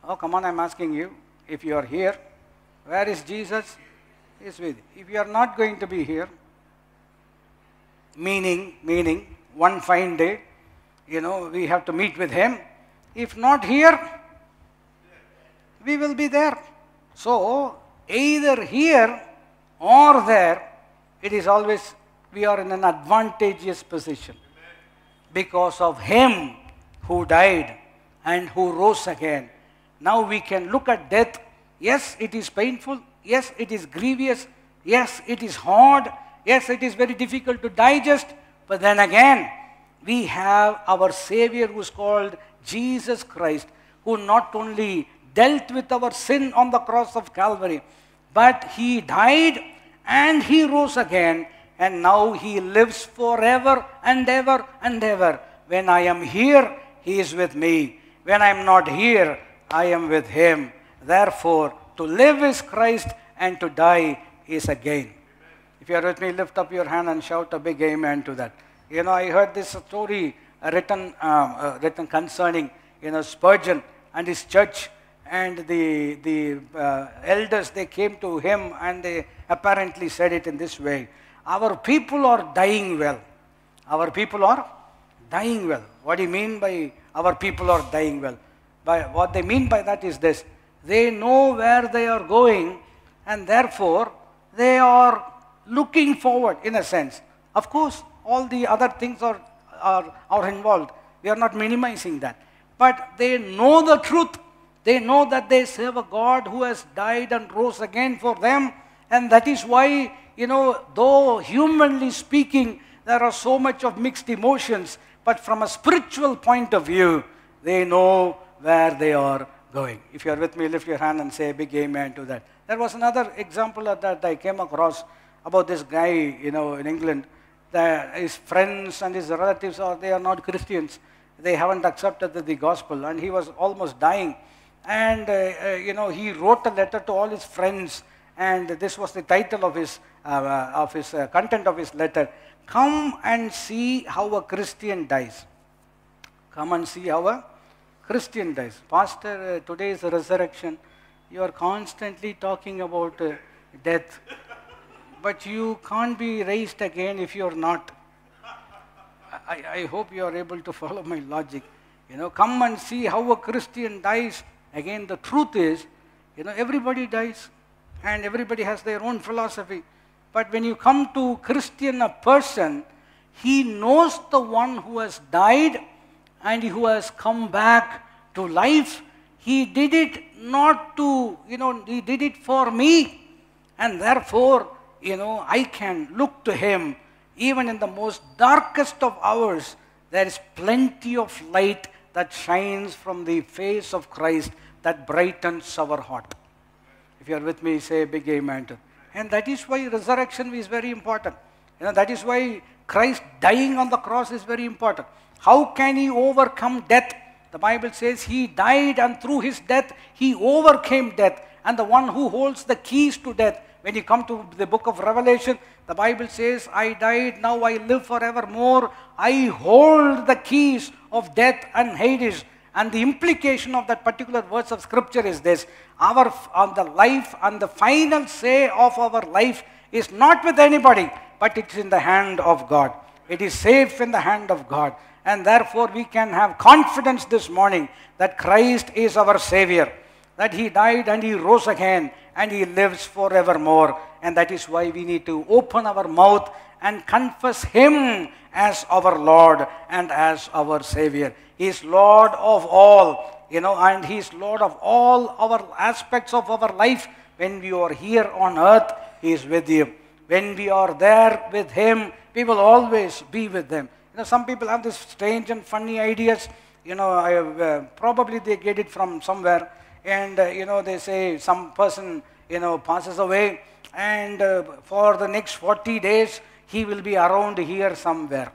Oh, come on, I'm asking you. If you are here, where is Jesus? He is with you. If you are not going to be here, meaning, meaning, one fine day, you know, we have to meet with Him. If not here, we will be there. So, either here or there, it is always, we are in an advantageous position because of Him who died and who rose again. Now we can look at death. Yes, it is painful. Yes, it is grievous. Yes, it is hard. Yes, it is very difficult to digest. But then again, we have our Savior who is called Jesus Christ, who not only dealt with our sin on the cross of Calvary, but He died and He rose again, and now He lives forever and ever and ever. When I am here, He is with me. When I am not here, I am with Him. Therefore, to live is Christ, and to die is a gain. If you are with me, lift up your hand and shout a big amen to that. You know, I heard this story uh, written, um, uh, written concerning, you know, Spurgeon and his church and the, the uh, elders, they came to him and they apparently said it in this way. Our people are dying well. Our people are dying well. What do you mean by our people are dying well? By, what they mean by that is this. They know where they are going and therefore they are looking forward in a sense. Of course, all the other things are, are, are involved. We are not minimizing that. But they know the truth. They know that they serve a God who has died and rose again for them. And that is why, you know, though humanly speaking, there are so much of mixed emotions, but from a spiritual point of view, they know where they are going. If you are with me, lift your hand and say a big amen to that. There was another example of that I came across about this guy, you know, in England. That his friends and his relatives are they are not Christians. They haven't accepted the, the gospel, and he was almost dying. And uh, uh, you know, he wrote a letter to all his friends, and this was the title of his uh, of his uh, content of his letter. Come and see how a Christian dies. Come and see how a Christian dies. Pastor, uh, today is resurrection. You are constantly talking about uh, death but you can't be raised again if you're not. I, I hope you are able to follow my logic. You know, come and see how a Christian dies. Again, the truth is, you know, everybody dies and everybody has their own philosophy. But when you come to Christian a person, He knows the one who has died and who has come back to life. He did it not to, you know, he did it for me. And therefore, you know, I can look to him even in the most darkest of hours. There is plenty of light that shines from the face of Christ that brightens our heart. If you are with me, say a big amen. And that is why resurrection is very important. You know, that is why Christ dying on the cross is very important. How can he overcome death? The Bible says he died and through his death he overcame death. And the one who holds the keys to death, when you come to the book of Revelation, the Bible says, I died, now I live forevermore. I hold the keys of death and Hades. And the implication of that particular verse of scripture is this our on the life and the final say of our life is not with anybody, but it's in the hand of God. It is safe in the hand of God. And therefore, we can have confidence this morning that Christ is our Savior, that He died and He rose again and He lives forevermore. And that is why we need to open our mouth and confess Him as our Lord and as our Savior. He is Lord of all, you know, and He is Lord of all our aspects of our life. When we are here on earth, He is with you. When we are there with Him, we will always be with Him. You know, some people have these strange and funny ideas. You know, I uh, probably they get it from somewhere, and uh, you know, they say some person, you know, passes away, and uh, for the next 40 days he will be around here somewhere.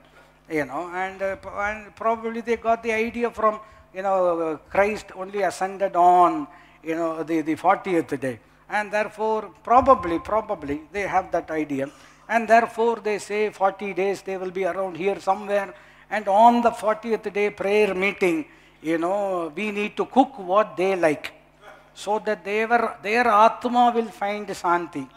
You know, and, uh, and probably they got the idea from, you know, uh, Christ only ascended on, you know, the, the 40th day. And therefore, probably, probably, they have that idea. And therefore, they say 40 days they will be around here somewhere. And on the 40th day prayer meeting, you know, we need to cook what they like. So that they were, their Atma will find Santi.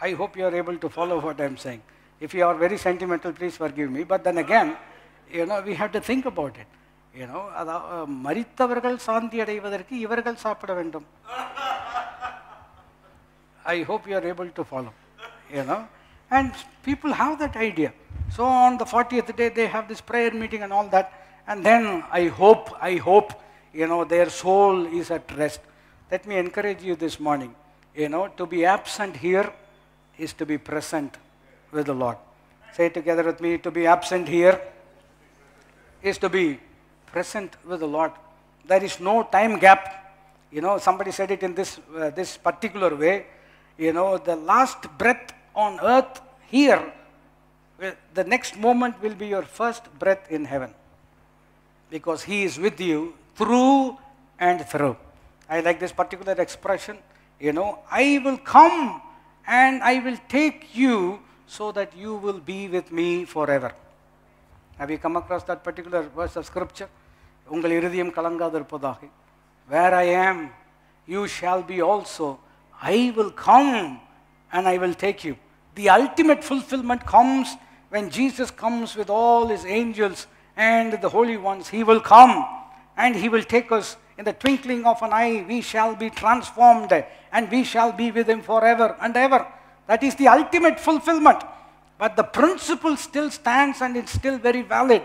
I hope you are able to follow what I am saying. If you are very sentimental, please forgive me. But then again, you know, we have to think about it. You know, அதா- அஹ், மரித்தவர்கள் சாந்தி அடைவதற்கு இவர்கள் சாப்பிட வேண்டும் I hope you are able to follow. You know, and people have that idea. So on the 40th day, they have this prayer meeting and all that. And then I hope, I hope, you know, their soul is at rest. Let me encourage you this morning. You know, to be absent here is to be present with the Lord. Say together with me. To be absent here is to be present with the Lord. There is no time gap. You know, somebody said it in this, uh, this particular way. You know, the last breath on earth here, uh, the next moment will be your first breath in heaven. Because He is with you through and through. I like this particular expression. You know, I will come and I will take you so that you will be with me forever. Have you come across that particular verse of scripture? உங்கள் இருதயம் கலங்காதிருப்பதாக Where I am, you shall be also. I will come and I will take you. The ultimate fulfillment comes when Jesus comes with all his angels and the holy ones. He will come and he will take us in the twinkling of an eye. We shall be transformed and we shall be with him forever and ever. That is the ultimate fulfillment. But the principle still stands and it's still very valid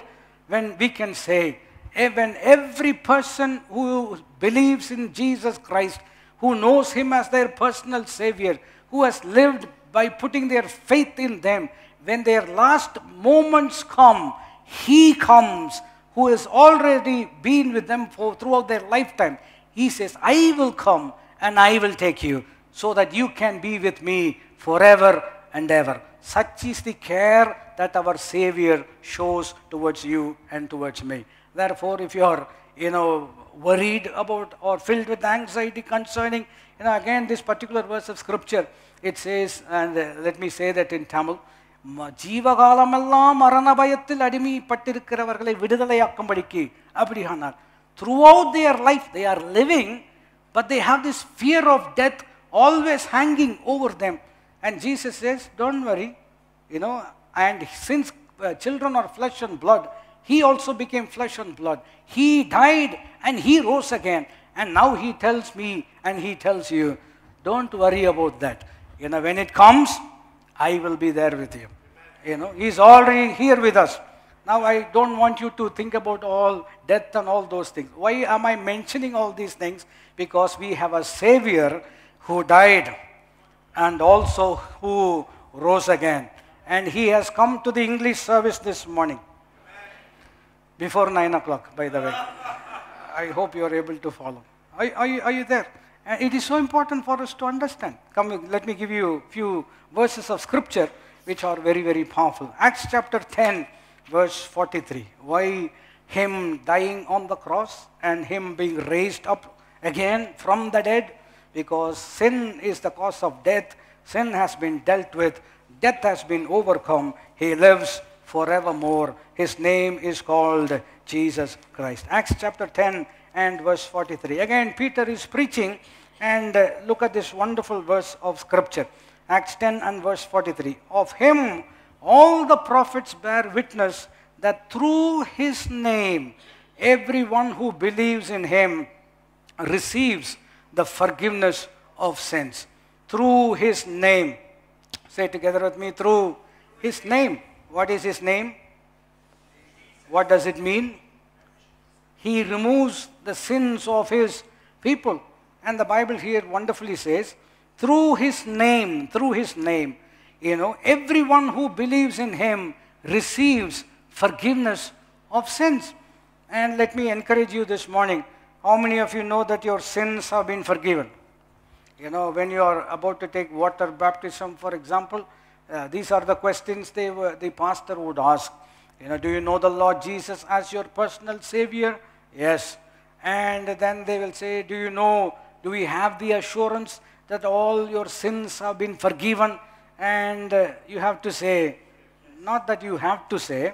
when we can say, eh, when every person who believes in Jesus Christ, who knows Him as their personal Savior, who has lived by putting their faith in them, when their last moments come, He comes who has already been with them for throughout their lifetime. He says, I will come and I will take you so that you can be with me forever and ever. Such is the care that our Savior shows towards you and towards me. Therefore, if you are, you know, worried about or filled with anxiety concerning, you know, again, this particular verse of scripture, it says, and uh, let me say that in Tamil, ம- ஜீவகாலமெல்லாம் மரண பயத்தில் அடிமைப்பட்டிருக்கிறவர்களை விடுதலையாக்கும்படிக்கு அப்படியானார் throughout their life they are living but they have this fear of death always hanging over them and jesus says don't worry you know and since uh, children are flesh and blood he also became flesh and blood he died and he rose again and now he tells me and he tells you don't worry about that you know when it comes I will be there with you. You know, He's already here with us. Now, I don't want you to think about all death and all those things. Why am I mentioning all these things? Because we have a Savior who died and also who rose again. And He has come to the English service this morning. Before 9 o'clock, by the way. I hope you are able to follow. Are, are, you, are you there? And it is so important for us to understand. Come, let me give you a few verses of scripture which are very, very powerful. Acts chapter 10, verse 43. Why him dying on the cross and him being raised up again from the dead? Because sin is the cause of death. Sin has been dealt with. Death has been overcome. He lives forevermore. His name is called Jesus Christ. Acts chapter 10 and verse 43. Again, Peter is preaching, and uh, look at this wonderful verse of scripture. Acts 10 and verse 43. Of him, all the prophets bear witness that through his name, everyone who believes in him receives the forgiveness of sins. Through his name. Say together with me, through his name. What is his name? What does it mean? He removes the sins of his people. And the Bible here wonderfully says, through his name, through his name, you know, everyone who believes in him receives forgiveness of sins. And let me encourage you this morning. How many of you know that your sins have been forgiven? You know, when you are about to take water baptism, for example, uh, these are the questions they were, the pastor would ask. You know, do you know the Lord Jesus as your personal Savior? Yes. And then they will say, do you know, do we have the assurance that all your sins have been forgiven? And uh, you have to say, not that you have to say,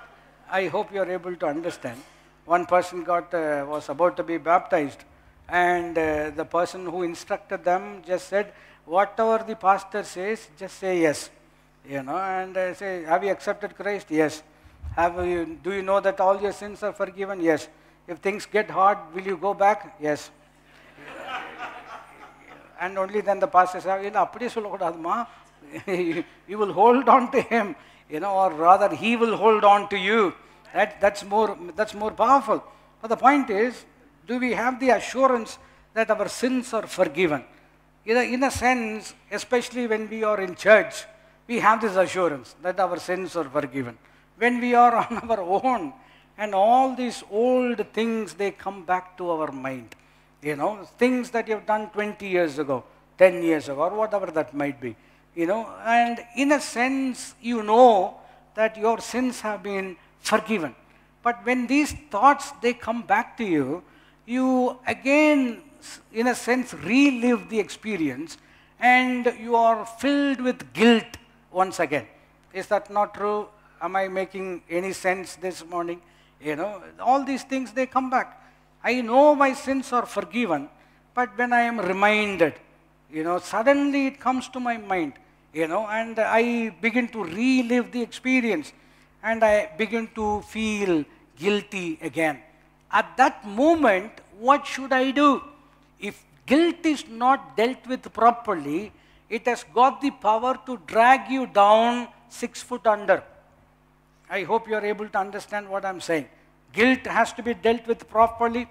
I hope you are able to understand. One person got, uh, was about to be baptized, and uh, the person who instructed them just said, whatever the pastor says, just say yes. You know, and uh, say, have you accepted Christ? Yes. Have you, do you know that all your sins are forgiven? Yes. If things get hard, will you go back? Yes. and only then the pastor says, you will hold on to him, you know, or rather he will hold on to you. That, that's, more, that's more powerful. But the point is, do we have the assurance that our sins are forgiven? In a, in a sense, especially when we are in church, we have this assurance that our sins are forgiven. When we are on our own, and all these old things they come back to our mind. You know things that you've done 20 years ago 10 years ago or whatever that might be. You know and in a sense you know that your sins have been forgiven. But when these thoughts they come back to you you again in a sense relive the experience and you are filled with guilt once again. Is that not true? Am i making any sense this morning you know all these things they come back. I know my sins are forgiven but when i am reminded you know suddenly it comes to my mind you know and i begin to relive the experience and i begin to feel guilty again. At that moment what should i do? If guilt is not dealt with properly it has got the power to drag you down six foot under I hope you are able to understand what I'm saying. Guilt has to be dealt with properly.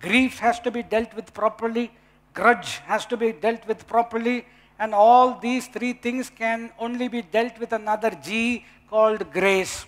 Grief has to be dealt with properly. Grudge has to be dealt with properly. And all these three things can only be dealt with another G called grace.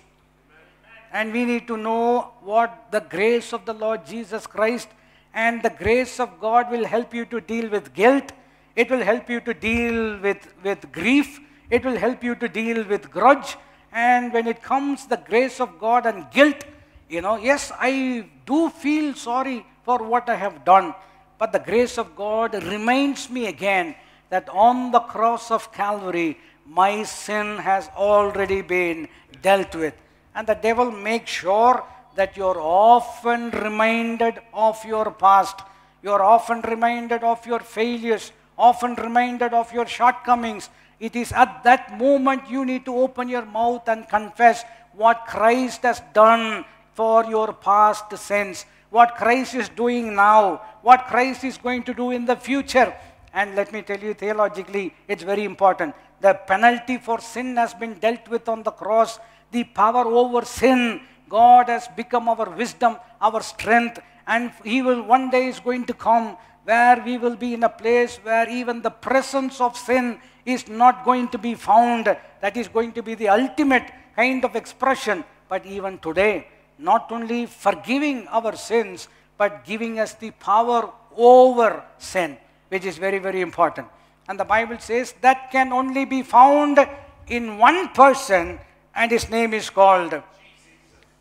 And we need to know what the grace of the Lord Jesus Christ and the grace of God will help you to deal with guilt. It will help you to deal with, with grief. It will help you to deal with grudge. And when it comes the grace of God and guilt, you know, yes, I do feel sorry for what I have done. But the grace of God reminds me again that on the cross of Calvary, my sin has already been dealt with. And the devil makes sure that you're often reminded of your past. You're often reminded of your failures, often reminded of your shortcomings. It is at that moment you need to open your mouth and confess what Christ has done for your past sins, what Christ is doing now, what Christ is going to do in the future. And let me tell you theologically, it's very important. The penalty for sin has been dealt with on the cross. The power over sin, God has become our wisdom, our strength, and He will one day is going to come where we will be in a place where even the presence of sin is not going to be found. That is going to be the ultimate kind of expression. But even today, not only forgiving our sins, but giving us the power over sin, which is very, very important. And the Bible says that can only be found in one person, and his name is called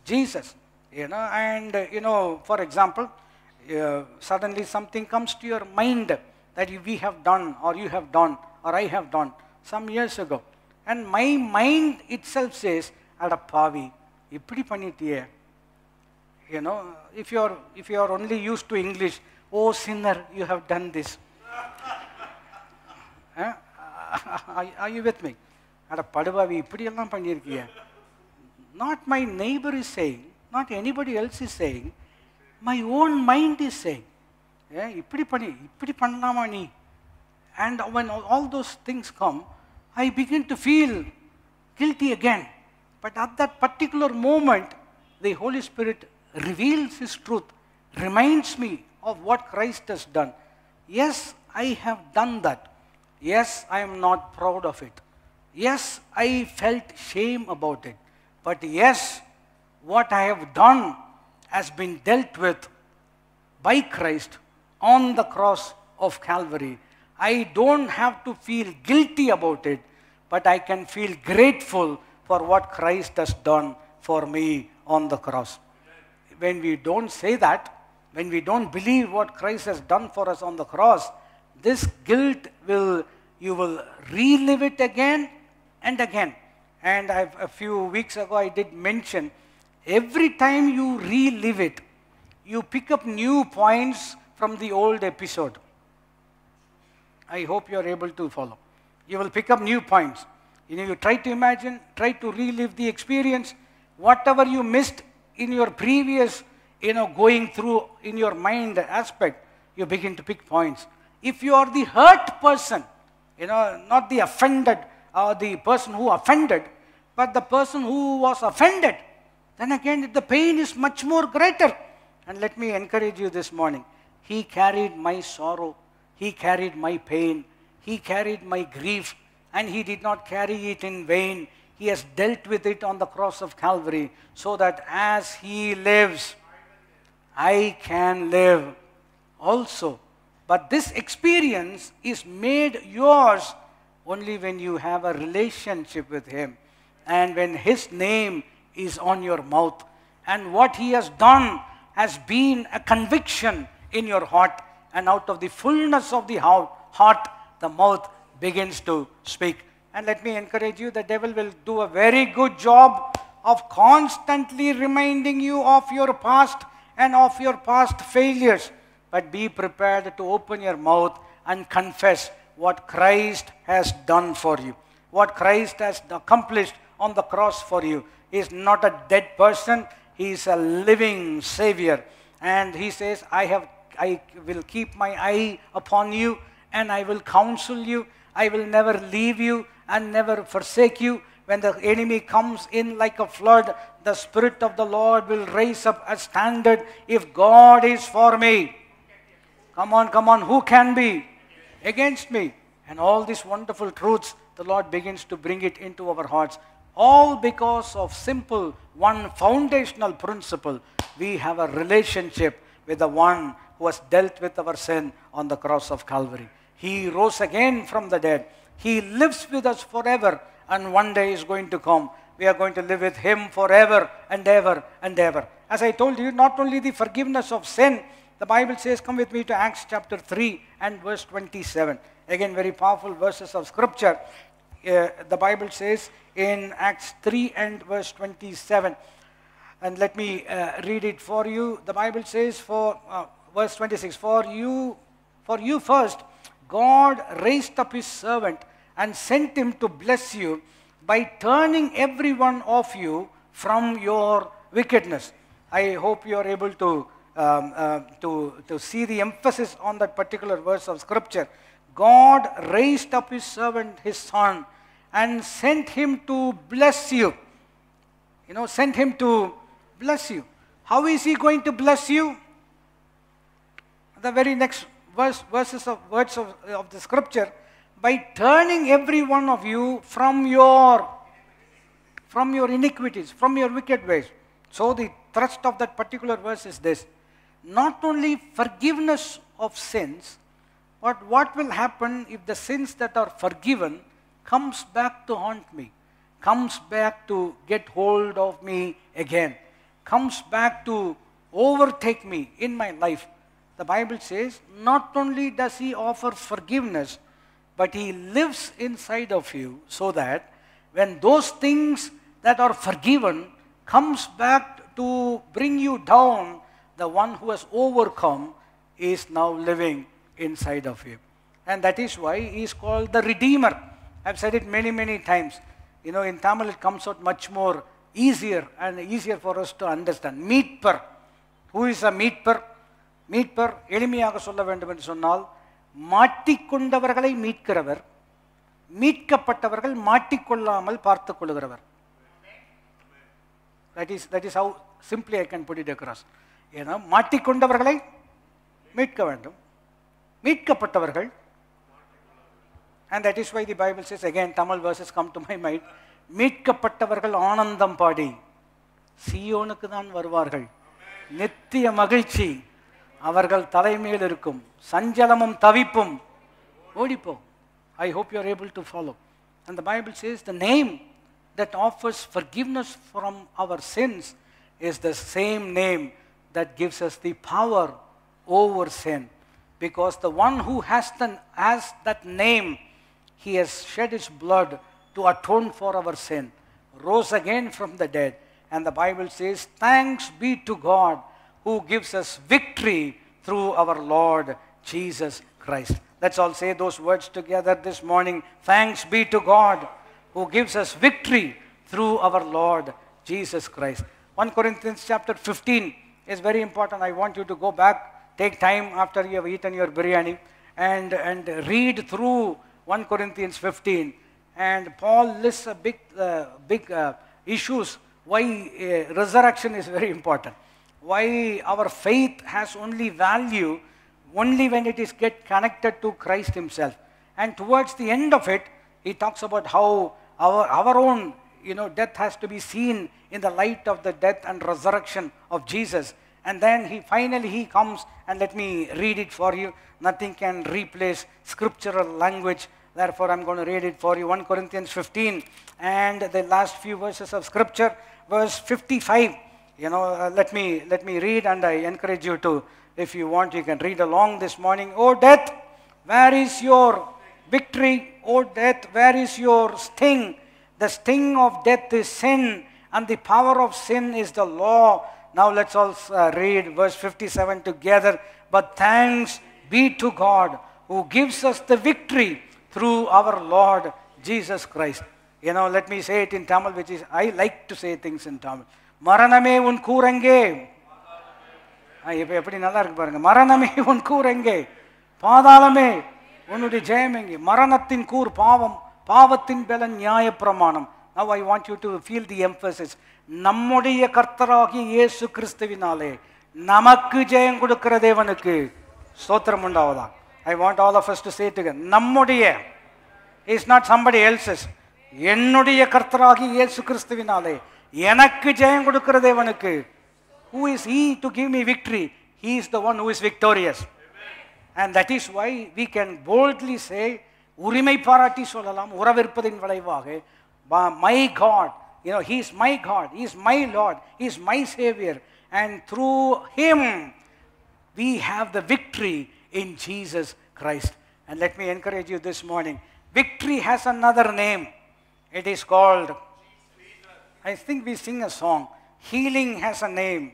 Jesus. You know, and you know, for example, uh, suddenly something comes to your mind that we have done, or you have done, or I have done some years ago. And my mind itself says, அட பாவி இப்படி பண்ணிட்டியே you know if you are if you are only used to english oh sinner you have done this Huh? are, are you with me அட படுபாவி இப்படியெல்லாம் பண்ணியிருக்கிய not my neighbor is saying not anybody else is saying my own mind is saying yeah, இப்படி பண்ணி இப்படி பண்ணலாமா நீ and when all those things come i begin to feel guilty again. But at that particular moment the holy spirit reveals his truth reminds me of what christ has done. Yes i have done that. Yes i am not proud of it. Yes i felt shame about it. But yes what i have done has been dealt with by Christ on the cross of Calvary. I don't have to feel guilty about it, but I can feel grateful for what Christ has done for me on the cross. When we don't say that, when we don't believe what Christ has done for us on the cross, this guilt will, you will relive it again and again. And I've, a few weeks ago, I did mention every time you relive it, you pick up new points from the old episode. I hope you are able to follow. You will pick up new points. You know, you try to imagine, try to relive the experience. Whatever you missed in your previous, you know, going through in your mind aspect, you begin to pick points. If you are the hurt person, you know, not the offended or the person who offended, but the person who was offended, then again the pain is much more greater. And let me encourage you this morning. He carried my sorrow, He carried my pain, He carried my grief, and He did not carry it in vain. He has dealt with it on the cross of Calvary so that as He lives, I can live also. But this experience is made yours only when you have a relationship with Him and when His name is on your mouth. And what He has done has been a conviction in your heart, and out of the fullness of the heart, the mouth begins to speak. And let me encourage you the devil will do a very good job of constantly reminding you of your past and of your past failures. But be prepared to open your mouth and confess what Christ has done for you. What Christ has accomplished on the cross for you. He is not a dead person, he is a living Savior. And he says, I, have, I will keep my eye upon you and I will counsel you. I will never leave you and never forsake you. When the enemy comes in like a flood, the Spirit of the Lord will raise up a standard. If God is for me, Come on, come on, who can be against me? And all these wonderful truths, the Lord begins to bring it into our hearts. All because of simple, one foundational principle. We have a relationship with the one who has dealt with our sin on the cross of Calvary. He rose again from the dead. He lives with us forever, and one day is going to come. We are going to live with Him forever and ever and ever. As I told you, not only the forgiveness of sin, the Bible says, come with me to Acts chapter 3 and verse 27. Again, very powerful verses of scripture. Uh, the Bible says in Acts 3 and verse 27. And let me uh, read it for you. The Bible says, for uh, verse 26, for you, for you first, God raised up his servant and sent him to bless you by turning every one of you from your wickedness. I hope you are able to, um, uh, to, to see the emphasis on that particular verse of scripture. God raised up his servant, his son, and sent him to bless you. You know, sent him to bless you. How is he going to bless you? The very next verse, verses of words of, of the scripture, by turning every one of you from your from your iniquities, from your wicked ways. So the thrust of that particular verse is this. Not only forgiveness of sins, but what will happen if the sins that are forgiven comes back to haunt me, comes back to get hold of me again, comes back to overtake me in my life the Bible says, not only does he offer forgiveness, but he lives inside of you so that when those things that are forgiven comes back to bring you down, the one who has overcome is now living inside of you, And that is why he is called the Redeemer. I've said it many, many times. You know, in Tamil it comes out much more easier and easier for us to understand. Meetper. Who is a meetper? மீட்பர் எளிமையாக சொல்ல வேண்டும் என்று சொன்னால் மாட்டிக்கொண்டவர்களை மீட்கிறவர் மீட்கப்பட்டவர்கள் மாட்டிக்கொள்ளாமல் பார்த்து கொள்கிறவர் that is that is how simply I can put it across ஏன்னா மாட்டிக்கொண்டவர்களை மீட்க வேண்டும். மீட்கப்பட்டவர்கள் and that is why the Bible says again Tamil verses come to my mind மீட்கப்பட்டவர்கள் ஆனந்தம் பாடி சியோனுக்கு தான் வருவார்கள். நித்திய மகிழ்ச்சி. அவர்கள் தலைமையில் இருக்கும் சஞ்சலமும் தவிப்பும் ஓடிப்போ ஐ hope you are able to follow and the Bible says the name that offers forgiveness from our sins is the same name that gives us the power over sin. Because the one who has, the, has that name, he has shed his blood to atone for our sin, rose again from the dead. And the Bible says, Thanks be to God who gives us victory through our Lord Jesus Christ. Let's all say those words together this morning. Thanks be to God who gives us victory through our Lord Jesus Christ. 1 Corinthians chapter 15 is very important. I want you to go back, take time after you have eaten your biryani, and, and read through 1 Corinthians 15. And Paul lists a big, uh, big uh, issues why uh, resurrection is very important. Why our faith has only value only when it is get connected to Christ Himself. And towards the end of it, he talks about how our, our own you know, death has to be seen in the light of the death and resurrection of Jesus. And then he finally he comes and let me read it for you. Nothing can replace scriptural language. Therefore, I'm going to read it for you. 1 Corinthians 15 and the last few verses of scripture, verse 55. You know, uh, let me let me read and I encourage you to, if you want, you can read along this morning. Oh death, where is your victory? Oh death, where is your sting? The sting of death is sin, and the power of sin is the law. Now let's all uh, read verse 57 together. But thanks be to God who gives us the victory through our Lord Jesus Christ. You know, let me say it in Tamil, which is, I like to say things in Tamil. மரணமே உன் கூரங்கே. இப்போ எப்படி நல்லா இருக்கு பாருங்க. மரணமே உன் கூரங்கே. எங்கே பாதாளமே உன்னுடைய ஜெயம் எங்கே? மரணத்தின் கூர் பாவம் பாவத்தின் பலன் நியாயப்பிரமாணம் now I want you to feel the emphasis நம்முடைய கர்த்தராகிய இயேசு கிறிஸ்துவினாலே நமக்கு ஜெயம் கொடுக்கிற தேவனுக்கு சோத்திரம் உண்டாவதா? I want all of us to நம்முடைய இஸ் நாட் சம்படி எல்சஸ் என்னுடைய கர்த்தராகி இயேசு கிறிஸ்துவினாலே எனக்கு ஜெயம் கொடுக்கிற தேவனுக்கு who is he to give me victory he is the one who is victorious and that is why we can boldly say உரிமை பாராட்டி சொல்லலாம் உறவிருப்பதின் விளைவாக my God you know he is my God he is my Lord he is my saviour and through him we have the victory in Jesus Christ. And let me encourage you this morning. Victory has another name. It is called, I think we sing a song. Healing has a name.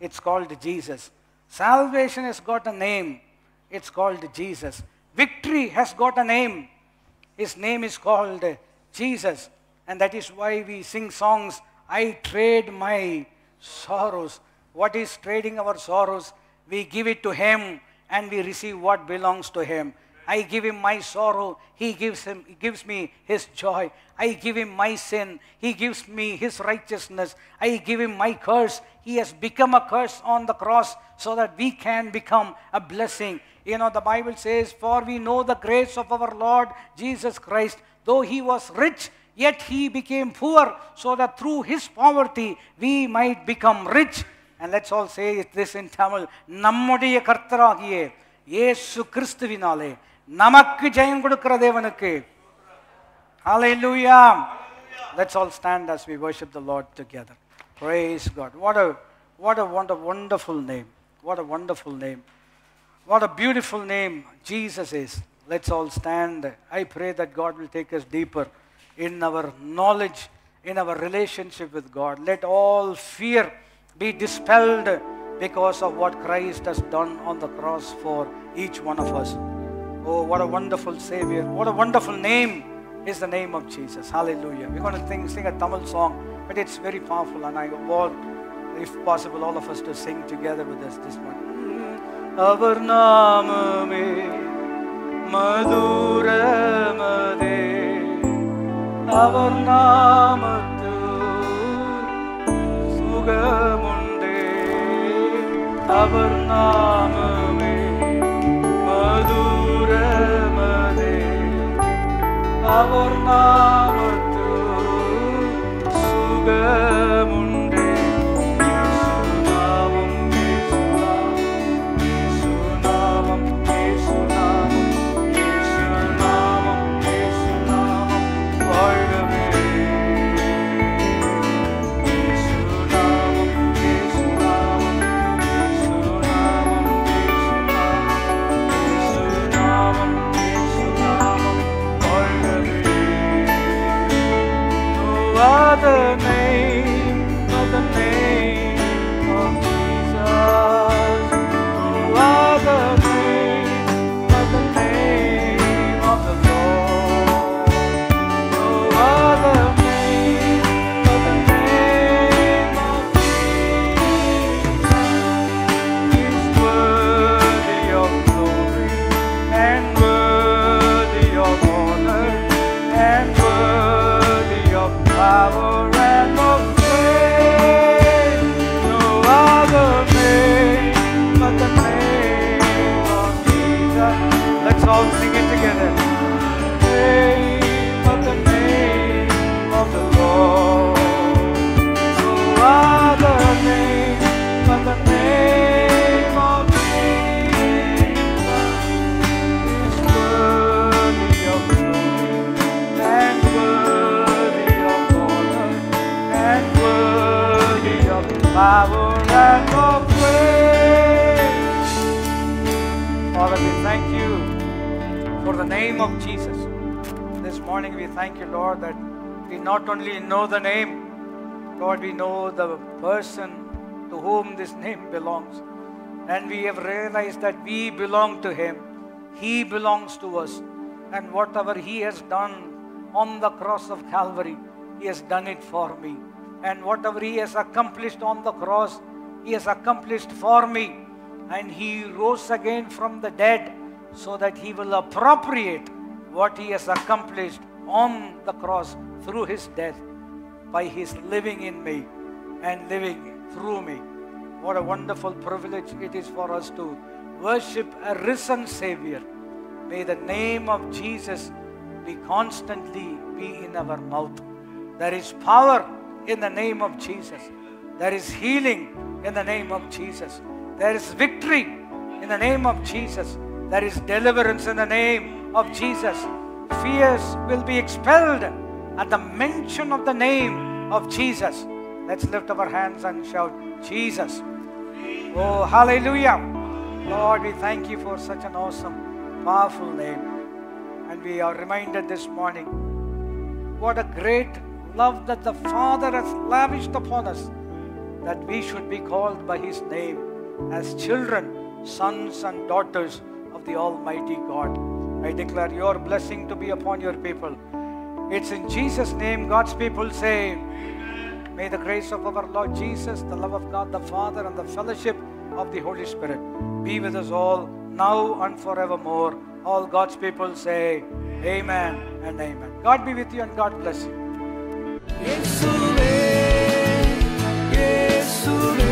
It's called Jesus. Salvation has got a name. It's called Jesus. Victory has got a name. His name is called Jesus. And that is why we sing songs. I trade my sorrows. What is trading our sorrows? We give it to Him and we receive what belongs to Him. I give him my sorrow. He gives him he gives me his joy. I give him my sin. He gives me his righteousness. I give him my curse. He has become a curse on the cross so that we can become a blessing. You know, the Bible says, For we know the grace of our Lord Jesus Christ, though he was rich, yet he became poor, so that through his poverty we might become rich. And let's all say this in Tamil. நம்முடைய கர்த்தராகிய இயேசு கிறிஸ்துவினாலே நமக்கு ஜெயம் கொடுக்கிற தேவனுக்கு Hallelujah. Let's all stand as we worship the Lord together. Praise God. What a what a wonder, wonderful name. What a wonderful name. What a beautiful name Jesus is. Let's all stand. I pray that God will take us deeper in our knowledge, in our relationship with God. Let all fear be dispelled because of what Christ has done on the cross for each one of us. Oh, what a wonderful Savior. What a wonderful name is the name of Jesus. Hallelujah. We're going to sing, sing a Tamil song, but it's very powerful, and I want, if possible, all of us to sing together with us this morning. அவர் நாமமே மதுரமதே அவர் நாமத்து சுகமுண்டே அவர் நாமமே 아버나무 뚝 수괴물 Father, we thank you for the name of Jesus. This morning we thank you, Lord, that we not only know the name, Lord, we know the person to whom this name belongs. And we have realized that we belong to Him. He belongs to us. And whatever He has done on the cross of Calvary, He has done it for me. And whatever He has accomplished on the cross, He has accomplished for me. And He rose again from the dead so that He will appropriate what He has accomplished on the cross through His death by His living in me and living through me. What a wonderful privilege it is for us to worship a risen Savior. May the name of Jesus be constantly be in our mouth. There is power in the name of Jesus. There is healing in the name of Jesus. There is victory in the name of Jesus. There is deliverance in the name of Jesus. Fears will be expelled at the mention of the name of Jesus. Let's lift up our hands and shout, Jesus. Oh, hallelujah. Lord, we thank you for such an awesome, powerful name. And we are reminded this morning what a great love that the Father has lavished upon us that we should be called by His name as children, sons, and daughters of the Almighty God. I declare your blessing to be upon your people. It's in Jesus' name God's people say, Amen. May the grace of our Lord Jesus, the love of God the Father, and the fellowship of the Holy Spirit be with us all now and forevermore. All God's people say, Amen and Amen. God be with you and God bless you. su